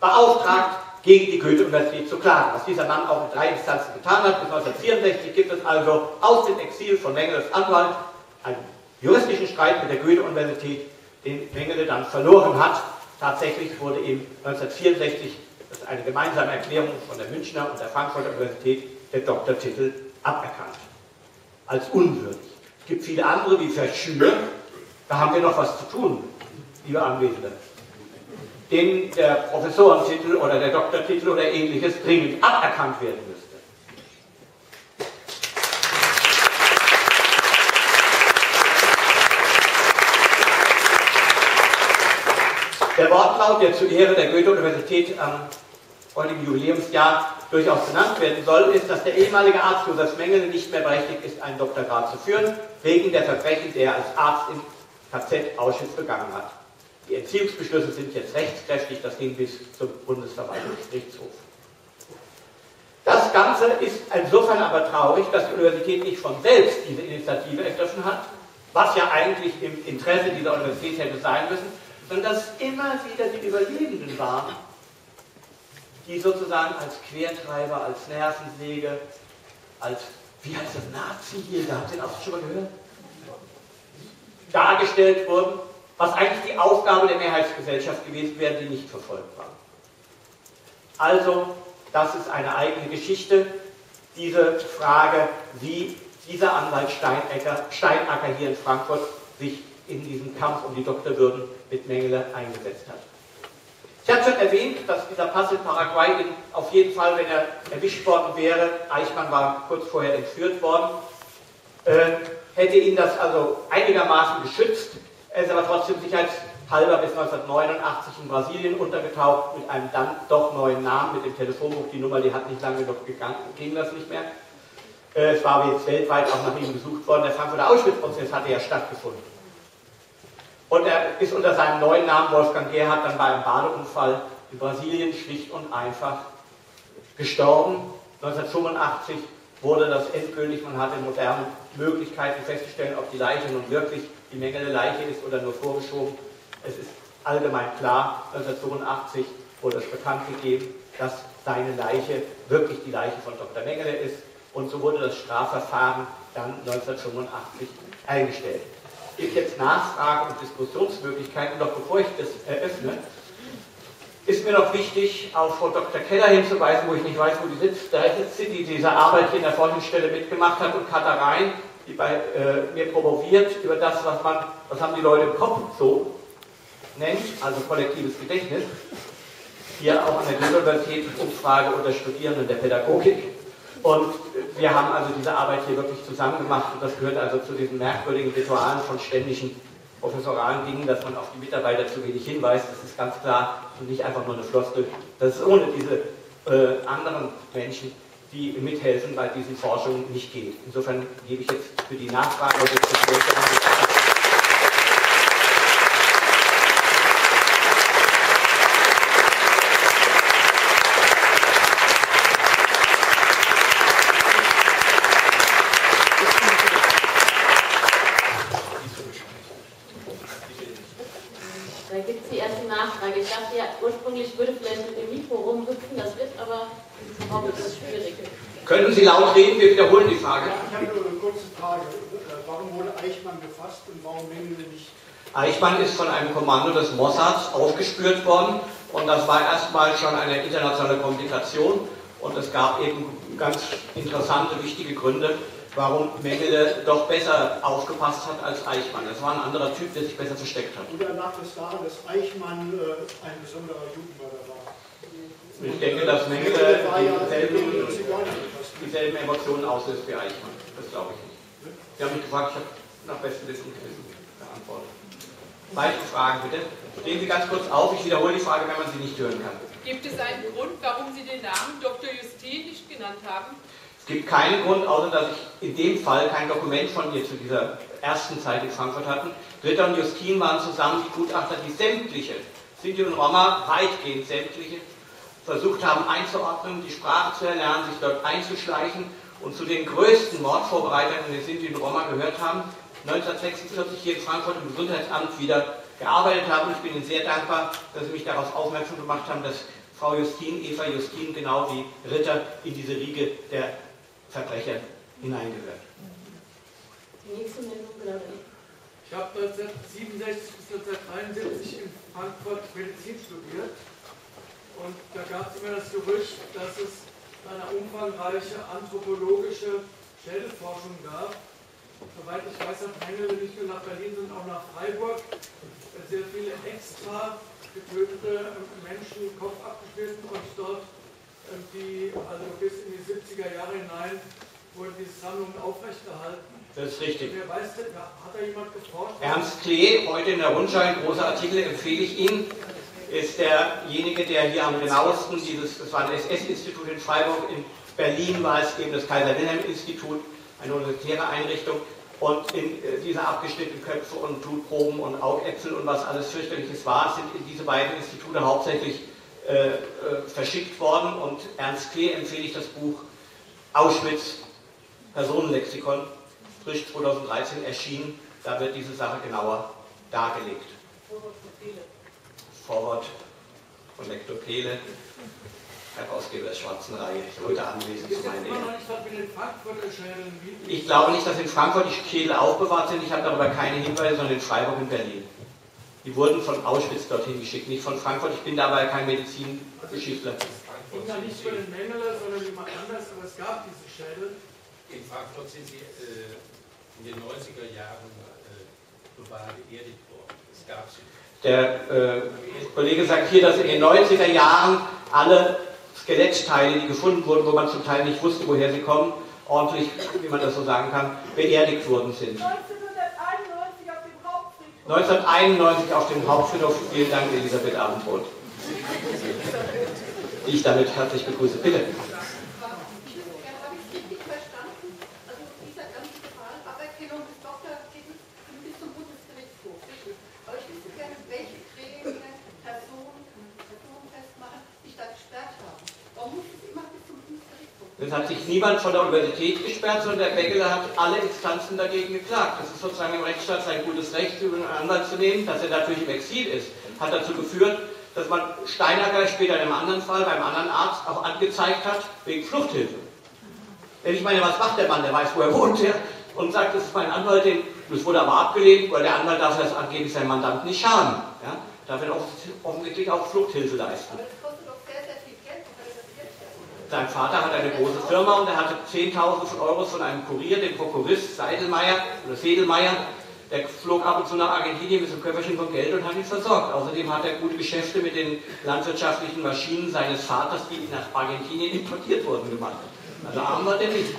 beauftragt, gegen die Goethe-Universität zu klagen, was dieser Mann auch in drei Instanzen getan hat. Bis 1964 gibt es also aus dem Exil von Mengeles Anwalt einen juristischen Streit mit der Goethe-Universität, den Mengele dann verloren hat. Tatsächlich wurde ihm 1964, das ist eine gemeinsame Erklärung von der Münchner und der Frankfurter Universität, der Doktortitel aberkannt. Als unwürdig. Es gibt viele andere, wie Verschüler, da haben wir noch was zu tun, liebe Anwesende. Denen der Professorentitel oder der Doktortitel oder ähnliches dringend aberkannt werden müssen. Der Wortlaut, der zu Ehre der Goethe-Universität am heutigen Jubiläumsjahr durchaus genannt werden soll, ist, dass der ehemalige Arzt Josef Mengele nicht mehr berechtigt ist, einen Doktorgrad zu führen, wegen der Verbrechen, die er als Arzt im KZ Auschwitz begangen hat. Die Entziehungsbeschlüsse sind jetzt rechtskräftig, das ging bis zum Bundesverwaltungsgerichtshof. Das Ganze ist insofern aber traurig, dass die Universität nicht von selbst diese Initiative ergriffen hat, was ja eigentlich im Interesse dieser Universität hätte sein müssen, sondern dass immer wieder die Überlebenden waren, die sozusagen als Quertreiber, als Nervensäge, als wie heißt das, Nazi-Jäger, habt ihr das schon mal gehört? Dargestellt wurden, was eigentlich die Aufgabe der Mehrheitsgesellschaft gewesen wäre, die nicht verfolgt war. Also, das ist eine eigene Geschichte, diese Frage, wie dieser Anwalt Steinacker, Steinacker hier in Frankfurt sich in diesem Kampf um die Doktorwürden mit Mengele eingesetzt hat. Ich habe schon erwähnt, dass dieser Pass in Paraguay auf jeden Fall, wenn er erwischt worden wäre, Eichmann war kurz vorher entführt worden, äh, hätte ihn das also einigermaßen geschützt. Er ist aber trotzdem sicherheitshalber bis 1989 in Brasilien untergetaucht mit einem dann doch neuen Namen, mit dem Telefonbuch. Die Nummer, die hat nicht lange noch gegangen, ging das nicht mehr. Äh, es war aber jetzt weltweit auch nach ihm gesucht worden. Der Frankfurter Auschwitz-Prozess hatte ja stattgefunden. Und er ist unter seinem neuen Namen Wolfgang Gerhard dann bei einem Badeunfall in Brasilien schlicht und einfach gestorben. 1985 wurde das endgültig, man hatte moderne Möglichkeiten festzustellen, ob die Leiche nun wirklich die Menge der Leiche ist oder nur vorgeschoben. Es ist allgemein klar, 1982 wurde es bekannt gegeben, dass seine Leiche wirklich die Leiche von Dr. Mengele ist und so wurde das Strafverfahren dann 1985 eingestellt gibt jetzt Nachfragen und Diskussionsmöglichkeiten. Doch bevor ich das eröffne, ist mir noch wichtig, auf Frau Dr. Keller hinzuweisen, wo ich nicht weiß, wo die sitzt. Da sitzt sie, die diese Arbeit hier in der Forschungsstelle mitgemacht hat, und Katha Rhein, die bei äh, mir promoviert über das, was man, was haben die Leute im Kopf so nennt, also kollektives Gedächtnis. Hier auch an der Universität Umfrage unter Studierenden der Pädagogik. Und wir haben also diese Arbeit hier wirklich zusammen gemacht und das gehört also zu diesen merkwürdigen Ritualen von ständigen professoralen Dingen, dass man auf die Mitarbeiter zu wenig hinweist. Das ist ganz klar und nicht einfach nur eine Floskel. Das ist ohne diese äh, anderen Menschen, die mithelfen bei diesen Forschungen, nicht geht. Insofern gebe ich jetzt für die Nachfrage heute Können Sie laut reden? Wir wiederholen die Frage. Ja, ich habe nur eine kurze Frage. Warum wurde Eichmann gefasst und warum Mengele nicht? Eichmann ist von einem Kommando des Mossads aufgespürt worden und das war erstmal schon eine internationale Komplikation und es gab eben ganz interessante, wichtige Gründe, warum Mengele doch besser aufgepasst hat als Eichmann. Das war ein anderer Typ, der sich besser versteckt hat. Und er lag es daran, dass Eichmann äh, ein besonderer Jugendmörder war. Ich denke, dass Mengele dieselben, dieselben Emotionen auslöst wie Eichmann. Das glaube ich nicht. Sie haben mich gefragt, ich habe nach bestem Wissen und Gewissen geantwortet. Weitere Fragen bitte. Stehen Sie ganz kurz auf, ich wiederhole die Frage, wenn man sie nicht hören kann. Gibt es einen Grund, warum Sie den Namen Dr. Justin nicht genannt haben? Es gibt keinen Grund, außer dass ich in dem Fall kein Dokument von ihr zu dieser ersten Zeit in Frankfurt hatten. Ritter und Justin waren zusammen die Gutachter, die sämtliche, Sinti und Roma, weitgehend sämtliche versucht haben einzuordnen, die Sprache zu erlernen, sich dort einzuschleichen und zu den größten Mordvorbereitern in Sinti und Roma gehört haben, 1946 hier in Frankfurt im Gesundheitsamt wieder gearbeitet haben. Ich bin Ihnen sehr dankbar, dass Sie mich darauf aufmerksam gemacht haben, dass Frau Justin, Eva Justin, genau wie Ritter in diese Riege der Verbrecher hineingehört. Die nächste Meldung, genau. Ich habe 1967 bis 1973 in Frankfurt Medizin studiert und da gab es immer das Gerücht, dass es eine umfangreiche anthropologische Schädelforschung gab. Soweit ich weiß, hat Mengele nicht nur nach Berlin, sondern auch nach Freiburg sehr viele extra getötete Menschen Kopf abgeschnitten und dort die, also bis in die 70er Jahre hinein, wurden diese Sammlungen aufrechterhalten. Das ist richtig. Wer weiß denn, hat da jemand geforscht? Ernst Klee, heute in der Rundschau, ein großer Artikel, empfehle ich Ihnen ist derjenige, der hier am genauesten dieses, das war ein SS-Institut in Freiburg, in Berlin war es eben das Kaiser-Wilhelm-Institut, eine universitäre Einrichtung. Und in äh, diese abgeschnittenen Köpfe und Blutproben und Augäpfel und was alles fürchterliches war, sind in diese beiden Institute hauptsächlich äh, äh, verschickt worden. Und Ernst Klee empfehle ich das Buch Auschwitz, Personenlexikon, frisch 2013 erschienen. Da wird diese Sache genauer dargelegt. Vorwort von Lektor Kehle. Herausgeber der Schwarzen Reihe, heute anwesend zu meinen Ehren. Ich glaube nicht, dass in Frankfurt die Schädel aufbewahrt sind. Ich habe darüber keine Hinweise, sondern in Freiburg und Berlin. Die wurden von Auschwitz dorthin geschickt, nicht von Frankfurt. Ich bin dabei kein Medizingeschichtler. ging ja nicht über den Mengele, sondern jemand anders, aber es gab diese Schädel. In Frankfurt sind sie äh, in den 90er Jahren äh, global beerdigt worden. Es gab sie. Der äh, Kollege sagt hier, dass in den 90er Jahren alle Skelettteile, die gefunden wurden, wo man zum Teil nicht wusste, woher sie kommen, ordentlich, wie man das so sagen kann, beerdigt worden sind. 1991 auf dem Hauptfriedhof. 1991 auf dem Hauptfriedhof. Vielen Dank, Elisabeth Abendbrot. Die ich damit herzlich begrüße. Bitte. Habe ich richtig verstanden? Also dieser ganze Fall, Aberkennung des Doktortitels bis zum Bundesgerichtshof. richtig? Aber ich wüsste gerne, welche Gremien, Personen, Personen festmachen, sich da gesperrt haben. Warum muss es immer bis zum Bundesgerichtshof? Es hat sich niemand von der Universität gesperrt, sondern der Beckele hat alle Instanzen dagegen geklagt. Das ist sozusagen im Rechtsstaat sein gutes Recht, über einen Anwalt zu nehmen. Dass er natürlich im Exil ist, hat dazu geführt, dass man Steinacker später in einem anderen Fall beim anderen Arzt auch angezeigt hat, wegen Fluchthilfe. Denn ich meine, was macht der Mann? Der weiß, wo er wohnt ja, und sagt, das ist mein Anwalt, den, das wurde aber abgelehnt, weil der Anwalt darf das angeblich seinem Mandanten nicht schaden. Ja? Darf er offensichtlich auch Fluchthilfe leisten. Aber das kostet doch sehr, sehr viel Geld, wo soll das jetzt werden? Sein Vater hat eine große Firma und er hatte 10.000 von Euros von einem Kurier, dem Prokurist Seidelmeier oder Sedelmeier. Der flog ab und zu nach Argentinien mit so einem Köfferchen von Geld und hat ihn versorgt. Außerdem hat er gute Geschäfte mit den landwirtschaftlichen Maschinen seines Vaters, die nach Argentinien importiert wurden, gemacht. Also arm war der nicht.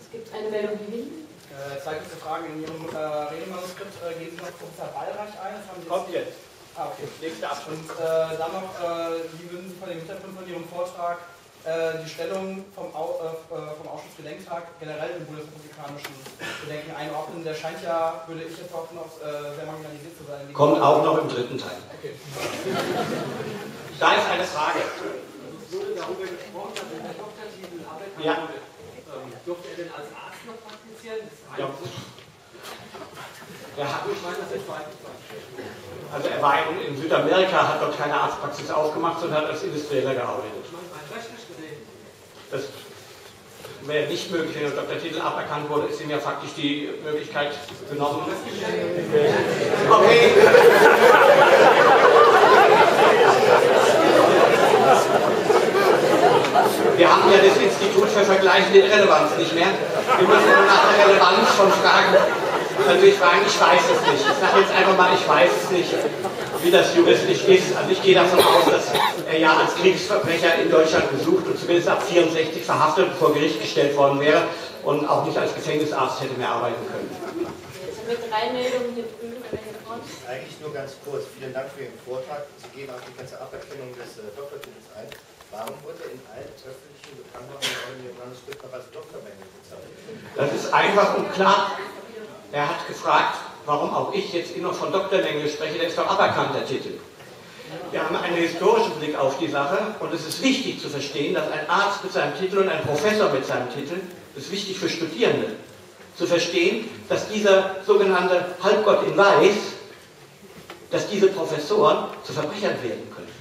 Es gibt eine Meldung hier hinten. Äh, zwei kurze Fragen. In Ihrem äh, Redemanuskript äh, gehen Sie noch Professor Ballreich ein. Sie Kommt jetzt. Ah, okay. Nächster Abschnitt. Und äh, dann noch, äh, wie würden Sie von dem Hintergrund von Ihrem Vortrag äh, die Stellung vom, Au äh, vom Ausschussgedenktag generell im bundesrepublikanischen Gedenken einordnen? Der scheint ja, würde ich jetzt auch noch äh, sehr marginalisiert zu sein. Kommt auch noch im dritten Teil. Okay. [LAUGHS] Da ist eine Frage. Es wurde darüber gesprochen, dass er der Doktortitel aberkannt Ja. wurde. Ähm, durfte er denn als Arzt noch praktizieren? Ja. Er hat, Ich meine, das ist weit also er war in, in Südamerika, hat dort keine Arztpraxis aufgemacht, sondern hat als Industrieller gearbeitet. Ich meine, rein rechtlich gesehen. Das wäre nicht möglich, wenn der Doktortitel aberkannt wurde, ist ihm ja faktisch die Möglichkeit genommen. Okay. Wir haben ja das Institut für vergleichende Irrelevanz nicht mehr. Wir müssen nach der Relevanz von Fragen natürlich fragen, ich weiß es nicht. Ich sage jetzt einfach mal, ich weiß es nicht, wie das juristisch ist. Also ich gehe davon aus, dass er ja als Kriegsverbrecher in Deutschland gesucht und zumindest ab 64 verhaftet und vor Gericht gestellt worden wäre und auch nicht als Gefängnisarzt hätte mehr arbeiten können. Jetzt haben wir drei Meldungen hier drüben. Eigentlich nur ganz kurz. Vielen Dank für Ihren Vortrag. Sie gehen auf die ganze Aberkennung des äh, Doktortitels ein. Warum wurde in allen öffentlichen Bekanntmachungen Ihr Manuskript noch als Doktormenge bezeichnet? Das ist einfach und klar. Er hat gefragt, warum auch ich jetzt immer von Doktormenge spreche, der ist doch aberkannt, der Titel. Wir haben einen historischen Blick auf die Sache und es ist wichtig zu verstehen, dass ein Arzt mit seinem Titel und ein Professor mit seinem Titel, das ist wichtig für Studierende, zu verstehen, dass dieser sogenannte Halbgott in Weiß, dass diese Professoren zu Verbrechern werden können.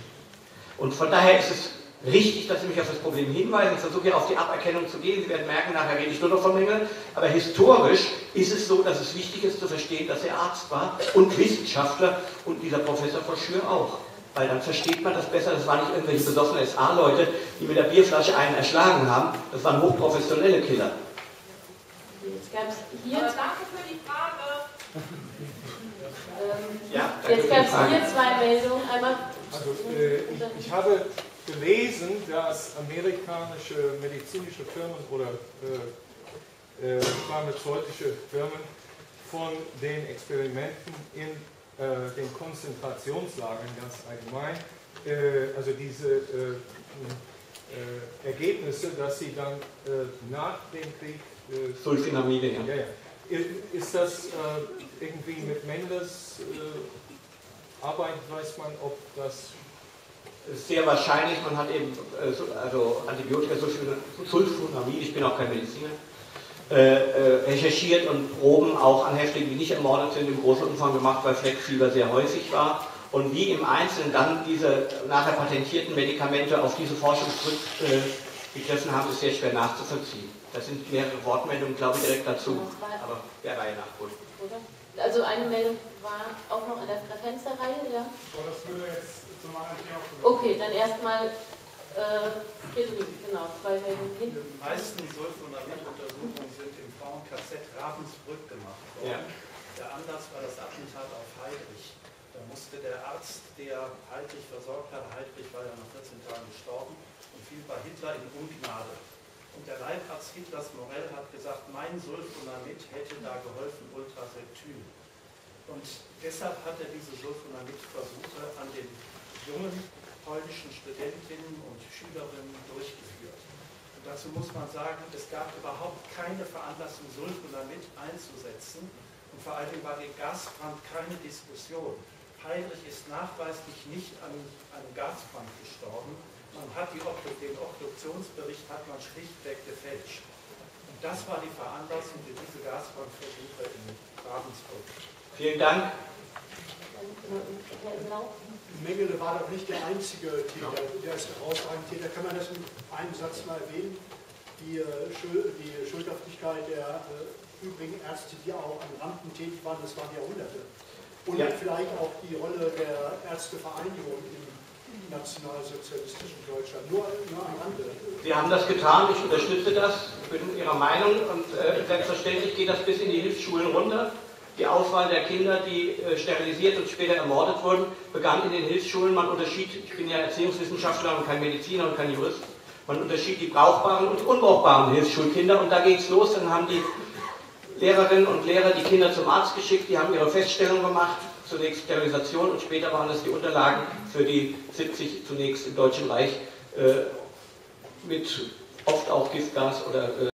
Und von daher ist es richtig, dass Sie mich auf das Problem hinweisen. Ich versuche ja auf die Aberkennung zu gehen. Sie werden merken, nachher rede ich nur noch von Mängel. Aber historisch ist es so, dass es wichtig ist zu verstehen, dass er Arzt war und Wissenschaftler und dieser Professor Verschür auch. Weil dann versteht man das besser. Das waren nicht irgendwelche besoffenen SA-Leute, die mit der Bierflasche einen erschlagen haben. Das waren hochprofessionelle Killer. Jetzt gab es hier. Aber danke für die Frage. [LAUGHS] Ähm, Ja, jetzt gab es hier zwei Meldungen. Einmal. Also äh, ich, ich habe gelesen, dass amerikanische medizinische Firmen oder äh, äh, pharmazeutische Firmen von den Experimenten in äh, den Konzentrationslagern ganz allgemein, äh, also diese äh, äh, Ergebnisse, dass sie dann nach dem Krieg Sulfinamide, ja. ja, ja. Ist das irgendwie mit Mendes Arbeit, weiß man, ob das sehr wahrscheinlich, man hat eben äh, so- also Antibiotika, Sulfonamid, ich bin auch kein Mediziner, äh, äh, recherchiert und Proben auch an Häftlingen, die nicht ermordet sind, im großen Umfang gemacht, weil Fleckfieber sehr häufig war und wie im Einzelnen dann diese nachher patentierten Medikamente auf diese Forschung zurückgegriffen haben, ist sehr schwer nachzuvollziehen. Das sind mehrere Wortmeldungen, glaube ich, direkt dazu, aber der Reihe nach wohl. Also eine Meldung war auch noch in der Fensterreihe, ja? das würde jetzt Okay, dann erstmal äh, genau, zwei Meldungen hin. Die meisten Sulfonamid-Untersuchungen sind im Frauenkazett Ravensbrück gemacht worden. Ja. Der Anlass war das Attentat auf Heidrich. Da musste der Arzt, der Heidrich versorgt hat, Heidrich war ja nach 14 Tagen gestorben und fiel bei Hitler in Ungnade. Und der Leibarzt Hitlers Morell hat gesagt, mein Sulfonamid hätte da geholfen, Ultraseptyn. Und deshalb hat er diese Sulfonamid-Versuche an den jungen polnischen Studentinnen und Schülerinnen durchgeführt. Und dazu muss man sagen, es gab überhaupt keine Veranlassung, Sulfonamid einzusetzen. Und vor allem war die Gasbrand keine Diskussion. Heinrich ist nachweislich nicht an einem Gasbrand gestorben, man hat die, den Obduktionsbericht hat man schlichtweg gefälscht. Und das war die Veranlassung für diese Gasbrandversuche in Ravensburg. Vielen Dank. Mengele war doch nicht der einzige Täter, der ist herausragende Täter. Kann man das in einem Satz mal erwähnen? Die, äh, die Schuldhaftigkeit der äh, übrigen Ärzte, die auch an Rampen tätig waren, das waren Jahrhunderte. Und ja. vielleicht auch die Rolle der Ärztevereinigung im nationalsozialistischen Deutschland. Nur, nur am Rande. Sie haben das getan, ich unterstütze das, ich bin Ihrer Meinung und äh, selbstverständlich geht das bis in die Hilfsschulen runter. Die Auswahl der Kinder, die äh, sterilisiert und später ermordet wurden, begann in den Hilfsschulen. Man unterschied, ich bin ja Erziehungswissenschaftler und kein Mediziner und kein Jurist, man unterschied die brauchbaren und unbrauchbaren Hilfsschulkinder und da geht es los. Dann haben die Lehrerinnen und Lehrer die Kinder zum Arzt geschickt, die haben ihre Feststellung gemacht, zunächst Sterilisation und später waren es die Unterlagen für die 70 zunächst im Deutschen Reich äh, mit oft auch Giftgas oder äh,